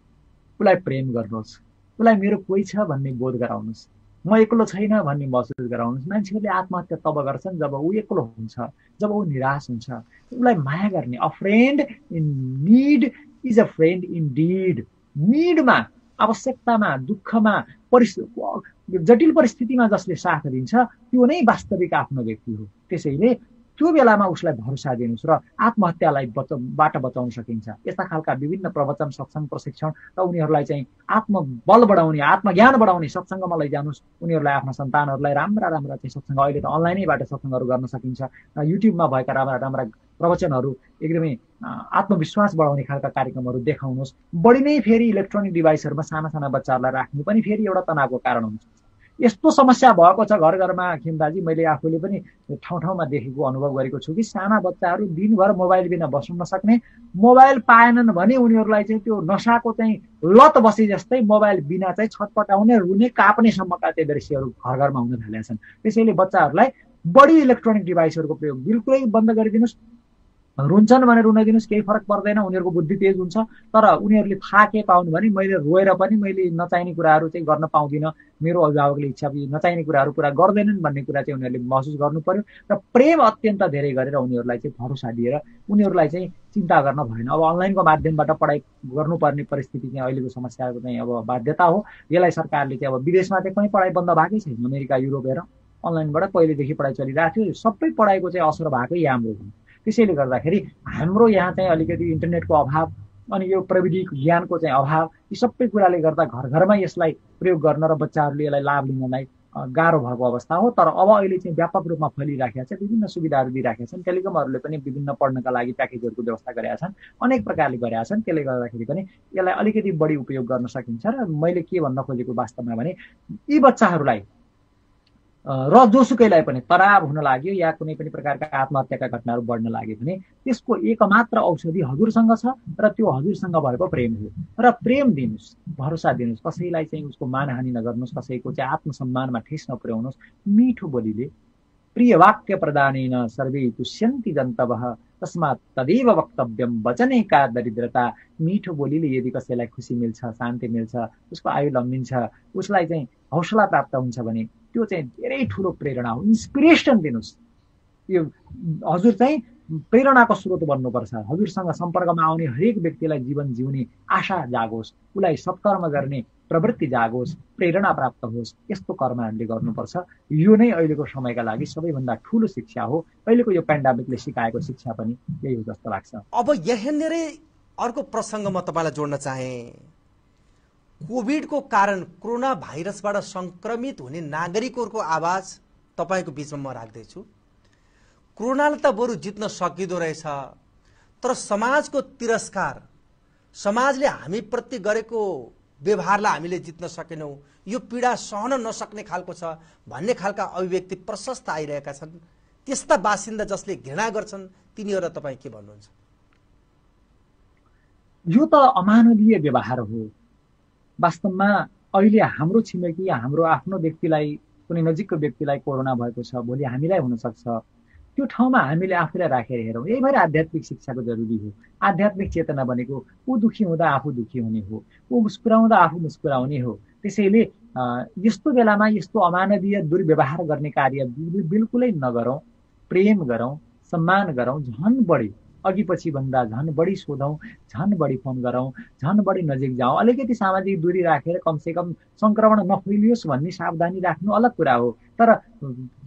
उसलाई प्रेम गर्नुहोस्। उसलाई मेरो कोही छ भन्ने बोध गराउनुहोस्। म एक्लो छैन भन्ने महसुस गराउनुहोस्। मान्छेहरूले आत्महत्या तब गर्छन् जब ऊ एक्लो हुन्छ जब ऊ निराश हुन्छ। उसलाई माया गर्ने a friend in need is a friend in deed निडमा आवश्यकतामा दुःखमा परिस् जटिल परिस्थितिमा जसले साथ दिन्छ त्यो नै वास्तविक आफ्नो व्यक्ति हो। त्यसैले त्यो बेलामा उसलाई भरोसा दिनुहोस् र आत्महत्यालाई बच बाट बचाउन सकिन्छ। यस्ता खालका विभिन्न प्रवचन सत्सङ्ग प्रशिक्षण र उनीहरूलाई चाहिँ आत्मबल बढाउने आत्मज्ञान बढाउने सत्सङ्गमा लैजानुहोस्। उनीहरूलाई आफ्ना सन्तानहरूलाई राम्रा राम्रा चाहिँ सत्सङ्ग अहिले त अनलाइनैबाट सत्सङ्गहरू गर्न सकिन्छ र युट्युबमा भएका राम्रा राम्रा प्रवचनहरू एकदमै आत्मविश्वास बढाउने खालका कार्यक्रमहरू देखाउनुहोस्। बढी नै फेरि इलेक्ट्रोनिक डिभाइसहरूमा साना साना बच्चाहरूलाई राख्नु पनि फेरि एउटा तनावको कारण हुन्छ यस्तो समस्या भएको छ घर घरमा खिमदाजी मैले आफूले पनि ठाउँ ठाउँमा देखेको अनुभव गरेको छु कि साना बच्चाहरू दिनभर मोबाइल बिना बस्नु नसक्ने मोबाइल पाएनन् भने उनीहरूलाई चाहिँ त्यो नसाको चाहिँ लत बसे जस्तै मोबाइल बिना चाहिँ छटपटाउने रुने काप्नेसम्मका त्यो दृश्यहरू घर घरमा हुन थालेका छन्। त्यसैले बच्चाहरूलाई बढी इलेक्ट्रोनिक डिभाइसहरूको प्रयोग बिल्कुलै बन्द गरिदिनुहोस्। रुन्छन् भनेर रुन दिनुहोस् केही फरक पर्दैन उनीहरूको बुद्धि तेज हुन्छ। तर उनीहरूले थाहा के पाउनु भने मैले रोएर पनि मैले नचाहिने कुराहरू चाहिँ गर्न पाउँदिनँ। मेरो अभिभावकले इच्छा नचाहिने कुराहरू पुरा गर्दैनन् भन्ने कुरा चाहिँ उनीहरूले महसुस गर्नु पर्यो र प्रेम अत्यन्त धेरै गरेर उनीहरूलाई चाहिँ भरोसा दिएर उनीहरूलाई चाहिँ चिन्ता गर्न भएन। अब अनलाइनको माध्यमबाट पढाइ गर्नुपर्ने परिस्थिति चाहिँ अहिलेको समस्याको चाहिँ अब बाध्यता हो। यसलाई सरकारले चाहिँ अब विदेशमा चाहिँ कुनै पढाइ बन्द भएकै छैन। अमेरिका युरोप हेर। अनलाइनबाट पहिलेदेखि पढाइ चलिरहेको थियो। सबै पढाइको चाहिँ असर भएकै हाम्रो हो। त्यसैले गर्दाखेरि हाम्रो यहाँ चाहिँ अलिकति इन्टरनेटको अभाव अनि यो प्रविधि ज्ञानको चाहिँ अभाव यी सबै कुराले गर्दा घर घरमा यसलाई प्रयोग गर्न र बच्चाहरूले यसलाई लाभ लिनलाई गाह्रो भएको अवस्था हो। तर अब अहिले चाहिँ व्यापक रूपमा फैलिराखेका छ विभिन्न सुविधाहरू दिइराखेका छन्। टेलिकमहरूले पनि विभिन्न पढ्नका लागि प्याकेजहरूको व्यवस्था गरेका छन् अनेक प्रकारले गरेका छन्। त्यसले गर्दाखेरि पनि यसलाई अलिकति बढी उपयोग गर्न सकिन्छ। र मैले के भन्न खोजेको वास्तवमा भने यी बच्चाहरूलाई र जोसुकैलाई पनि तराव हुन लाग्यो या कुनै पनि प्रकारका आत्महत्याका घटनाहरू बढ्न लाग्यो भने त्यसको एकमात्र औषधि हजुरसँग छ र त्यो हजुरसँग भएको प्रेम हो। र प्रेम दिनुहोस् भरोसा दिनुहोस् कसैलाई चाहिँ उसको मानहानि नगर्नुहोस् कसैको चाहिँ आत्मसम्मानमा ठेस नपुर्याउनुहोस् मिठो बोलीले प्रिय वाक्य प्रदान सर्वे तुष्यन्ति जन्तव तस्मात् तदेव वक्तव्यम वचनेका दरिद्रता। मिठो बोलीले यदि कसैलाई खुसी मिल्छ शान्ति मिल्छ उसको आयु लम्बिन्छ उसलाई चाहिँ हौसला प्राप्त हुन्छ भने त्यो चाहिँ धेरै ठुलो प्रेरणा हो। इन्सपिरेसन दिनुहोस्। यो हजुर चाहिँ प्रेरणाको स्रोत बन्नुपर्छ। हजुरसँग सम्पर्कमा आउने हरेक व्यक्तिलाई जीवन जिउने आशा जागोस्। उसलाई सत्कर्म गर्ने प्रवृत्ति जागोस्। प्रेरणा प्राप्त होस्। यस्तो कर्म हामीले गर्नुपर्छ। यो नै अहिलेको समयका लागि सबैभन्दा ठुलो शिक्षा हो। अहिलेको यो पेन्डामिकले सिकाएको शिक्षा पनि यही हो जस्तो लाग्छ। अब यहाँनिरै अर्को प्रसङ्ग म तपाईँलाई जोड्न चाहेँ। कोभिडको कारण कोरोना भाइरसबाट सङ्क्रमित हुने नागरिकहरूको आवाज तपाईँको बिचमा म राख्दैछु। कोरोनाले त बरु जित्न सकिँदो रहेछ तर समाजको तिरस्कार समाजले हामीप्रति गरेको व्यवहारलाई हामीले जित्न सकेनौँ। यो पीडा सहन नसक्ने खालको छ भन्ने खालका अभिव्यक्ति प्रशस्त आइरहेका छन्। त्यस्ता बासिन्दा जसले घृणा गर्छन् तिनीहरूलाई तपाईँ के भन्नुहुन्छ? यो त अमानवीय व्यवहार हो। वास्तवमा अहिले हाम्रो छिमेकी हाम्रो आफ्नो व्यक्तिलाई कुनै नजिकको व्यक्तिलाई कोरोना भएको छ भोलि हामीलाई हुनसक्छ। त्यो ठाउँमा हामीले आफूलाई राखेर हेरौँ। यही भएर आध्यात्मिक शिक्षाको जरुरी हो। आध्यात्मिक चेतना भनेको ऊ दुःखी हुँदा आफू दुःखी हुने हो। ऊ मुस्कुराउँदा आफू मुस्कुराउने हो। त्यसैले यस्तो बेलामा यस्तो अमानवीय दुर्व्यवहार गर्ने कार्य बिल्कुलै नगरौँ। प्रेम गरौँ सम्मान गरौँ झन् बढी। अघि पछि भन्दा झन् बढी सोधौँ झन् बढी फोन गरौँ झन् बढी नजिक जाउँ। अलिकति सामाजिक दूरी राखेर कमसेकम सङ्क्रमण नफैलियोस् भन्ने सावधानी राख्नु अलग कुरा हो। तर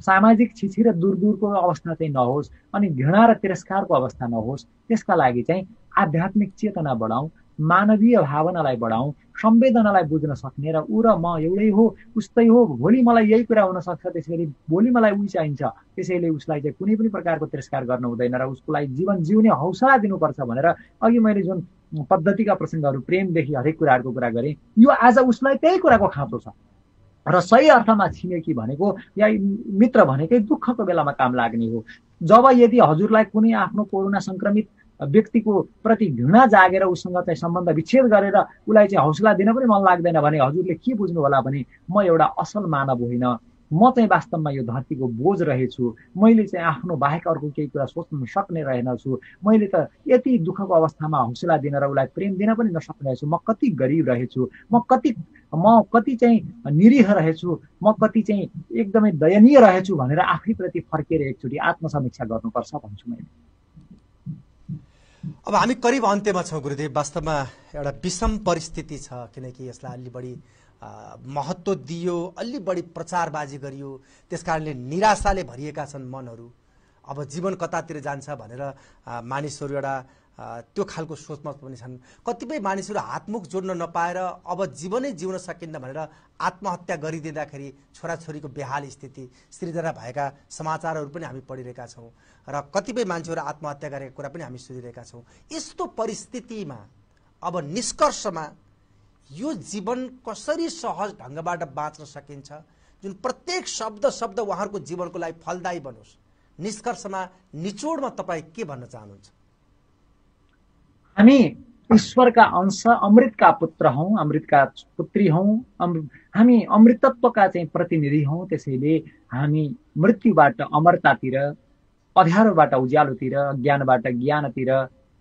सामाजिक छिछि र दूर दूरको अवस्था चाहिँ नहोस् अनि घृणा र तिरस्कारको अवस्था नहोस्। त्यसका लागि चाहिँ आध्यात्मिक चेतना बढाउँ मानवीय भावनालाई बढाउँ संवेदनालाई बुझ्न सक्ने र ऊ र म एउटै हो उस्तै हो भोलि मलाई यही कुरा हुनसक्छ त्यसैले भोलि मलाई उही चाहिन्छ। त्यसैले उसलाई चाहिँ कुनै पनि प्रकारको तिरस्कार गर्नु हुँदैन र उसको लागि जीवन जिउने हौसला दिनुपर्छ भनेर अघि मैले जुन पद्धतिका प्रसङ्गहरू प्रेमदेखि हरेक कुराहरूको कुरा गरेँ यो आज उसलाई त्यही कुराको खाँचो छ। र सही अर्थमा छिमेकी भनेको या मित्र भनेकै दुःखको बेलामा काम लाग्ने हो। जब यदि हजुरलाई कुनै आफ्नो कोरोना सङ्क्रमित व्यक्तिको प्रति घृणा जागेर उसँग चाहिँ सम्बन्ध विच्छेद गरेर उसलाई चाहिँ हौसला दिन पनि मन लाग्दैन भने हजुरले के बुझ्नु होला भने म एउटा असल मानव होइन। म चाहिँ वास्तवमा यो धरतीको बोझ रहेछु। मैले चाहिँ आफ्नो बाहेक अर्को केही कुरा सोच्न सक्ने रहेनछु। मैले त यति दुःखको अवस्थामा हौसला दिन र उसलाई प्रेम दिन पनि नसक्ने रहेछु। म कति गरिब रहेछु। म कति म कति चाहिँ निरीह रहेछु। म कति चाहिँ एकदमै दयनीय रहेछु भनेर आफैप्रति फर्केर एकचोटि आत्मसमीक्षा गर्नुपर्छ भन्छु मैले। अब हामी करिब अन्त्यमा छौँ गुरुदेव। वास्तवमा एउटा विषम परिस्थिति छ किनकि यसलाई अलि बढी महत्त्व दियो अलि बढी प्रचारबाजी गरियो। त्यस कारणले निराशाले भरिएका छन् मनहरू। अब जीवन कतातिर जान्छ भनेर मानिसहरू एउटा त्यो खालको सोचमा पनि छन्। कतिपय मानिसहरू हातमुख जोड्न नपाएर अब जीवनै जिउन सकिन्न भनेर आत्महत्या गरिदिँदाखेरि छोराछोरीको बेहाल स्थिति सृजना भएका समाचारहरू पनि हामी पढिरहेका छौँ र कतिपय मान्छेहरू आत्महत्या गरेका कुरा पनि हामी सुनिरहेका छौँ। यस्तो परिस्थितिमा अब निष्कर्षमा यो जीवन कसरी सहज ढङ्गबाट बाँच्न सकिन्छ? जुन प्रत्येक शब्द शब्द उहाँहरूको जीवनको लागि फलदायी बनोस्। निष्कर्षमा निचोडमा तपाईँ के भन्न चाहनुहुन्छ? हामी ईश्वरका अंश अमृतका पुत्र हौ अमृतका पुत्री हौ हामी अमृतत्वका चाहिँ प्रतिनिधि हौ त्यसैले हामी मृत्युबाट अमरतातिर अध्यारोबाट उज्यालोतिर ज्ञानबाट ज्ञानतिर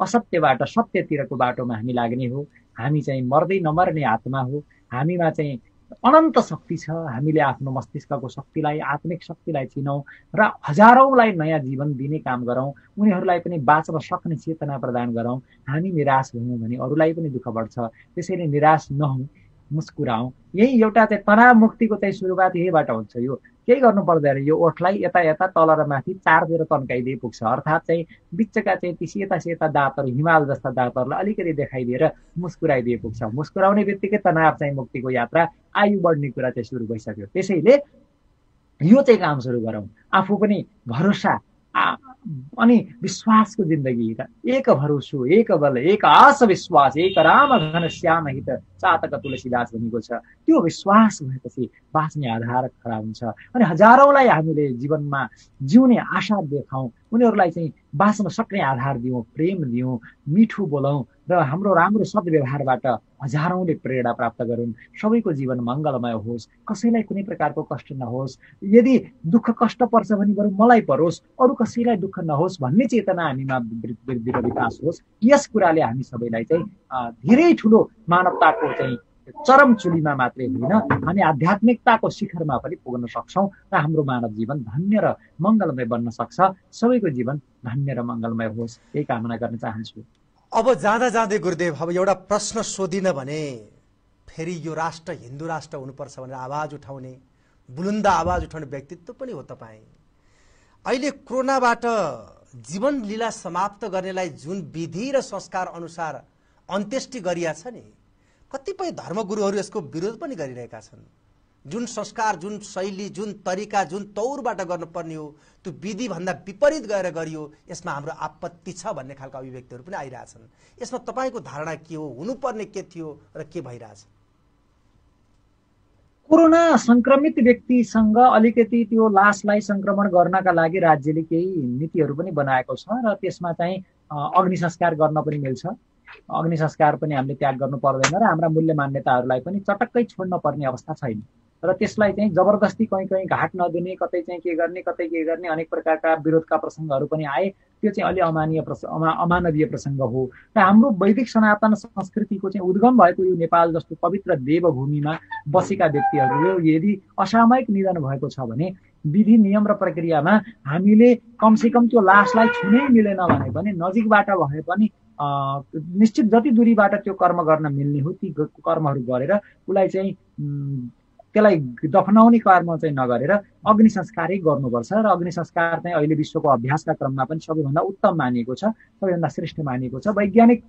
असत्यबाट सत्यतिरको बाटोमा हामी लाग्ने हो। हामी चाहिँ मर्दै नमर्ने आत्मा हो। हामीमा चाहिँ अनन्त शक्ति छ। हामीले आफ्नो मस्तिष्कको शक्तिलाई आत्मिक शक्तिलाई चिनौँ र हजारौँलाई नयाँ जीवन दिने काम गरौँ। उनीहरूलाई पनि बाँच्न सक्ने चेतना प्रदान गरौँ। हामी निराश भयौँ भने अरूलाई पनि दुःख बढ्छ। त्यसैले निराश नहौँ मुस्कुराउँ। यही एउटा चाहिँ तनाव मुक्तिको चाहिँ सुरुवात यहीबाट हुन्छ यो। केही गर्नु पर्दैन। यो ओठलाई यता यता तल र माथि चारतिर तन्काइदिए पुग्छ। अर्थात् चाहिँ बिचका चाहिँ ती सेता सेता दाँतहरू हिमाल जस्ता दाँतहरूलाई अलिकति देखाइदिएर मुस्कुराइदिए पुग्छ। मुस्कुराउने बित्तिकै तनाव चाहिँ मुक्तिको यात्रा आयु बढ्ने कुरा चाहिँ सुरु भइसक्यो। त्यसैले यो चाहिँ काम सुरु गरौँ। आफू पनि भरोसा अनि विश्वासको जिन्दगी एक भरोसो एक बल एक आस विश्वास एक राम घन श्याम हित चातक तुलसीदास भनेको छ। त्यो विश्वास भएपछि बाँच्ने आधार खडा हुन्छ। अनि हजारौँलाई हामीले जीवनमा जिउने आशा देखाउँ उनीहरूलाई चाहिँ बाँच्न सक्ने आधार दिउँ प्रेम दिउँ मिठो बोलाउँ र हाम्रो राम्रो सद्व्यवहारबाट हजारौँले प्रेरणा प्राप्त गरून्। सबैको जीवन मङ्गलमय होस् कसैलाई कुनै प्रकारको कष्ट नहोस्। यदि दुःख कष्ट पर्छ भने बरु मलाई परोस् अरू कसैलाई दुःख नहोस् भन्ने चेतना हामीमा वृद्धि विकास होस् यस कुराले हामी सबैलाई चाहिँ धेरै ठुलो मानवताको चाहिँ चरम चुलीमा मात्रै होइन हामी आध्यात्मिकताको शिखरमा पनि पुग्न सक्छौँ र हाम्रो मानव जीवन धन्य र मङ्गलमय बन्न सक्छ। सबैको जीवन धन्य र मङ्गलमय होस्। यही कामना गर्न चाहन्छु। अब जाँदा जाँदै गुरुदेव अब एउटा प्रश्न सोधिन भने फेरि यो राष्ट्र हिन्दू राष्ट्र हुनुपर्छ भनेर आवाज उठाउने बुलुन्द आवाज उठाउने व्यक्तित्व पनि हो तपाईँ। अहिले कोरोनाबाट जीवन लीला समाप्त गर्नेलाई जुन विधि र संस्कार अनुसार अन्त्येष्टि गरिया छ नि कतिपय धर्मगुरुहरू यसको विरोध पनि गरिरहेका छन्। जुन संस्कार जुन शैली जुन तरिका जुन तौरबाट गर्नुपर्ने हो त्यो विधिभन्दा विपरीत गएर गरियो यसमा हाम्रो आपत्ति छ भन्ने खालको अभिव्यक्तिहरू पनि आइरहेछन्। यसमा तपाईँको धारणा के हो? हुनुपर्ने के थियो र के भइरहेछ? कोरोना सङ्क्रमित व्यक्तिसँग अलिकति त्यो लासलाई सङ्क्रमण गर्नका लागि राज्यले केही नीतिहरू पनि बनाएको छ र त्यसमा चाहिँ अग्नि संस्कार गर्न पनि मिल्छ। अग्नि संस्कार पनि हामीले त्याग गर्नु पर्दैन र हाम्रा मूल्य मान्यताहरूलाई पनि चटक्कै छोड्न पर्ने अवस्था छैन। र त्यसलाई चाहिँ जबरजस्ती कहीँ कहीँ घाट नदिने कतै चाहिँ के गर्ने कतै के गर्ने अनेक प्रकारका विरोधका प्रसङ्गहरू पनि आए। त्यो चाहिँ अलि अमानीय अमा अमानवीय प्रसङ्ग हो। र हाम्रो वैदिक सनातन संस्कृतिको चाहिँ उद्गम भएको यो नेपाल जस्तो पवित्र देवभूमिमा बसेका व्यक्तिहरू यदि असामयिक निधन भएको छ भने विधि नियम र प्रक्रियामा हामीले कमसेकम त्यो लासलाई छुनै मिलेन भने पनि नजिकबाट भए पनि निश्चित जति दूरीबाट त्यो कर्म गर्न मिल्ने हो ती कर्महरू गरेर उसलाई चाहिँ त्यसलाई दफनाउने कर्म चाहिँ नगरेर अग्नि संस्कारै गर्नुपर्छ र अग्नि संस्कार चाहिँ अहिले विश्वको अभ्यासका क्रममा पनि सबैभन्दा उत्तम मानिएको छ सबैभन्दा श्रेष्ठ मानिएको छ। वैज्ञानिक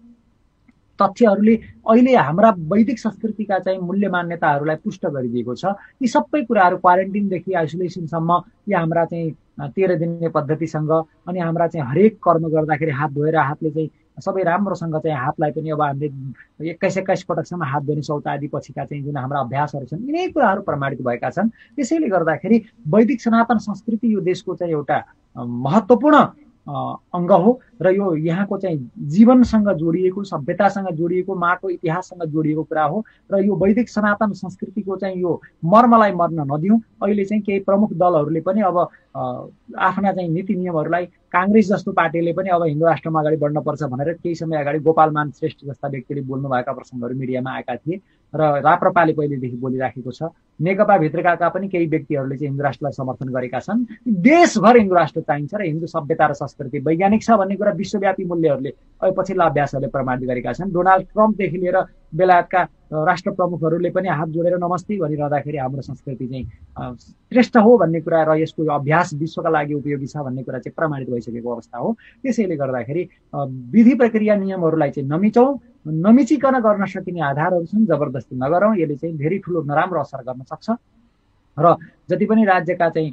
तथ्यहरूले अहिले हाम्रा वैदिक संस्कृतिका चाहिँ मूल्य मान्यताहरूलाई पुष्ट गरिदिएको छ। यी सबै कुराहरू क्वारेन्टिनदेखि आइसोलेसनसम्म या हाम्रा चाहिँ तेह्र दिने पद्धतिसँग अनि हाम्रा चाहिँ हरेक कर्म गर्दाखेरि हात धोएर हातले चाहिँ सबै राम्रोसँग चाहिँ हातलाई पनि अब हामीले एक्काइस एक्काइस पटकसम्म हात धुने सौता आदि पछिका चाहिँ जुन हाम्रा अभ्यासहरू छन् यिनै कुराहरू प्रमाणित भएका छन्। त्यसैले गर्दाखेरि वैदिक सनातन संस्कृति यो देशको चाहिँ एउटा महत्त्वपूर्ण अङ्ग हो र यो यहाँको चाहिँ जीवनसँग जोडिएको सभ्यतासँग जोडिएको माटो इतिहाससँग जोडिएको कुरा हो र यो वैदिक सनातन संस्कृतिको चाहिँ यो मर्मलाई मर्न नदिउँ। अहिले चाहिँ केही प्रमुख दलहरूले पनि अब आफ्ना चाहिँ नीति नियमहरूलाई काङ्ग्रेस जस्तो पार्टीले पनि अब हिन्दू राष्ट्रमा अगाडि बढ्नुपर्छ भनेर केही समय अगाडि गोपालमान श्रेष्ठ जस्ता व्यक्तिले बोल्नुभएका प्रसङ्गहरू मिडियामा आएका थिए। र राप्रपाले पहिलेदेखि बोलिराखेको छ। नेकपा भित्रका पनि केही व्यक्तिहरूले चाहिँ हिन्दू राष्ट्रलाई समर्थन गरेका छन्। देशभर हिन्दू राष्ट्र चाहिन्छ र हिन्दू सभ्यता र संस्कृति वैज्ञानिक छ भन्ने कुरा विश्वव्यापी मूल्यहरूले पछिल्ला अभ्यासहरूले प्रमाणित गरेका छन्। डोनाल्ड ट्रम्पदेखि लिएर बेलायतका राष्ट्र प्रमुखहरूले पनि हात जोडेर नमस्ते भनिरहँदाखेरि हाम्रो संस्कृति चाहिँ श्रेष्ठ हो भन्ने कुरा र यसको अभ्यास विश्वका लागि उपयोगी छ भन्ने कुरा चाहिँ प्रमाणित भइसकेको अवस्था हो। त्यसैले गर्दाखेरि विधि प्रक्रिया नियमहरूलाई चाहिँ नमिचौँ नमिचिकन गर्न सकिने आधारहरू छन् जबरजस्ती नगरौँ यसले चाहिँ धेरै ठुलो नराम्रो असर गर्न सक्छ। र जति पनि राज्यका चाहिँ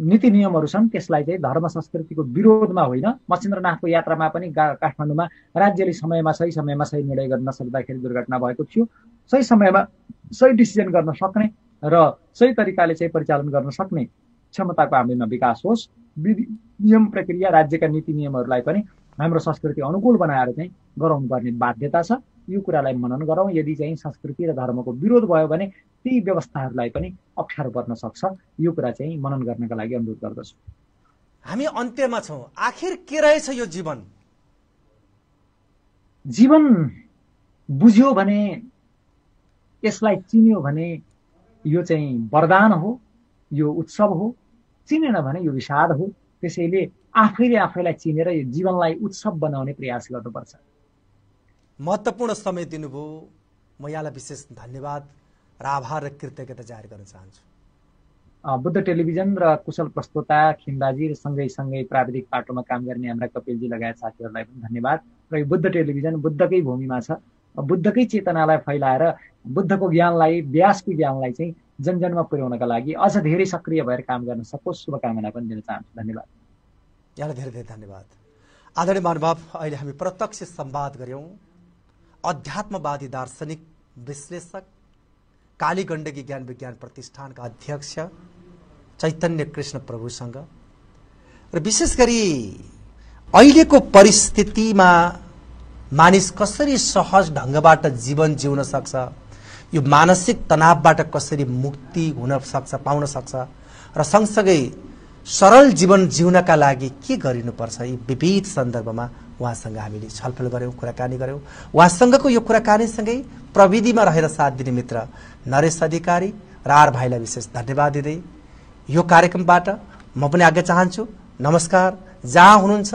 नीति नियमहरू छन् त्यसलाई चाहिँ धर्म संस्कृतिको विरोधमा होइन। मच्छिन्द्रनाथको यात्रामा पनि काठमाडौँमा राज्यले समयमा सही समयमा सही निर्णय गर्न नसक्दाखेरि दुर्घटना भएको थियो। सही समयमा सही डिसिजन गर्न सक्ने र सही तरिकाले चाहिँ परिचालन गर्न सक्ने क्षमताको हामीमा विकास होस्। विधि नियम प्रक्रिया राज्यका नीति नियमहरूलाई पनि हाम्रो संस्कृति अनुकूल बनाएर चाहिँ गराउनु पर्ने बाध्यता छ। यो कुरालाई मनन गरौँ। यदि चाहिँ संस्कृति र धर्मको विरोध भयो भने ती व्यवस्थाहरूलाई पनि अप्ठ्यारो पर्न सक्छ। यो कुरा चाहिँ मनन गर्नका लागि अनुरोध गर्दछु। हामी अन्त्यमा छौँ। आखिर के रहेछ यो जीवन? जीवन बुझ्यो भने यसलाई चिन्यो भने यो चाहिँ वरदान हो यो उत्सव हो। चिनेन भने यो विषाद हो। त्यसैले आफैले आफैलाई चिनेर यो जीवनलाई उत्सव बनाउने प्रयास गर्नुपर्छ। महत्त्वपूर्ण समय दिनुभयो। म यहाँलाई विशेष धन्यवाद र आभार र कृतज्ञता जाहेर गर्न चाहन्छु। बुद्ध टेलिभिजन र कुशल प्रस्तोता खिमबाजी र सँगै सँगै प्राविधिक पाटोमा काम गर्ने हाम्रा कपिलजी लगायत साथीहरूलाई पनि धन्यवाद। र यो बुद्ध टेलिभिजन बुद्धकै भूमिमा छ। बुद्धकै चेतनालाई फैलाएर बुद्धको ज्ञानलाई व्यासको ज्ञानलाई चाहिँ जनजनमा पुर्याउनका लागि अझ धेरै सक्रिय भएर काम गर्न सकोस्। शुभकामना पनि दिन चाहन्छु। धन्यवाद। यहाँलाई धेरै धेरै धन्यवाद। आदरणीय महानुभाव अहिले हामी प्रत्यक्ष संवाद गऱ्यौँ अध्यात्मवादी दार्शनिक विश्लेषक काली गण्डकी ज्ञान विज्ञान प्रतिष्ठानका अध्यक्ष चैतन्य कृष्ण प्रभुसँग। र विशेष गरी अहिलेको परिस्थितिमा मानिस कसरी सहज ढङ्गबाट जीवन जिउन सक्छ यो मानसिक तनावबाट कसरी मुक्ति हुन सक्छ पाउन सक्छ र सँगसँगै सरल जीवन जिउनका लागि के गरिनुपर्छ यी विविध सन्दर्भमा उहाँसँग हामीले छलफल गऱ्यौँ कुराकानी गऱ्यौँ। उहाँसँगको यो कुराकानीसँगै प्रविधिमा रहेर साथ दिने मित्र नरेश अधिकारी र आर भाइलाई विशेष धन्यवाद दिँदै यो कार्यक्रमबाट म पनि आज्ञा चाहन्छु। नमस्कार। जहाँ हुनुहुन्छ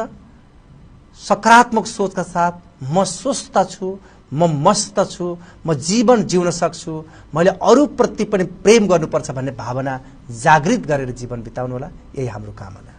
सकारात्मक सोचका साथ म स्वस्थ छु म मस्त छु म जीवन जिउन सक्छु मैले अरूप्रति पनि प्रेम गर्नुपर्छ भन्ने भावना जागृत गरेर जीवन बिताउनु होला यही हाम्रो कामना।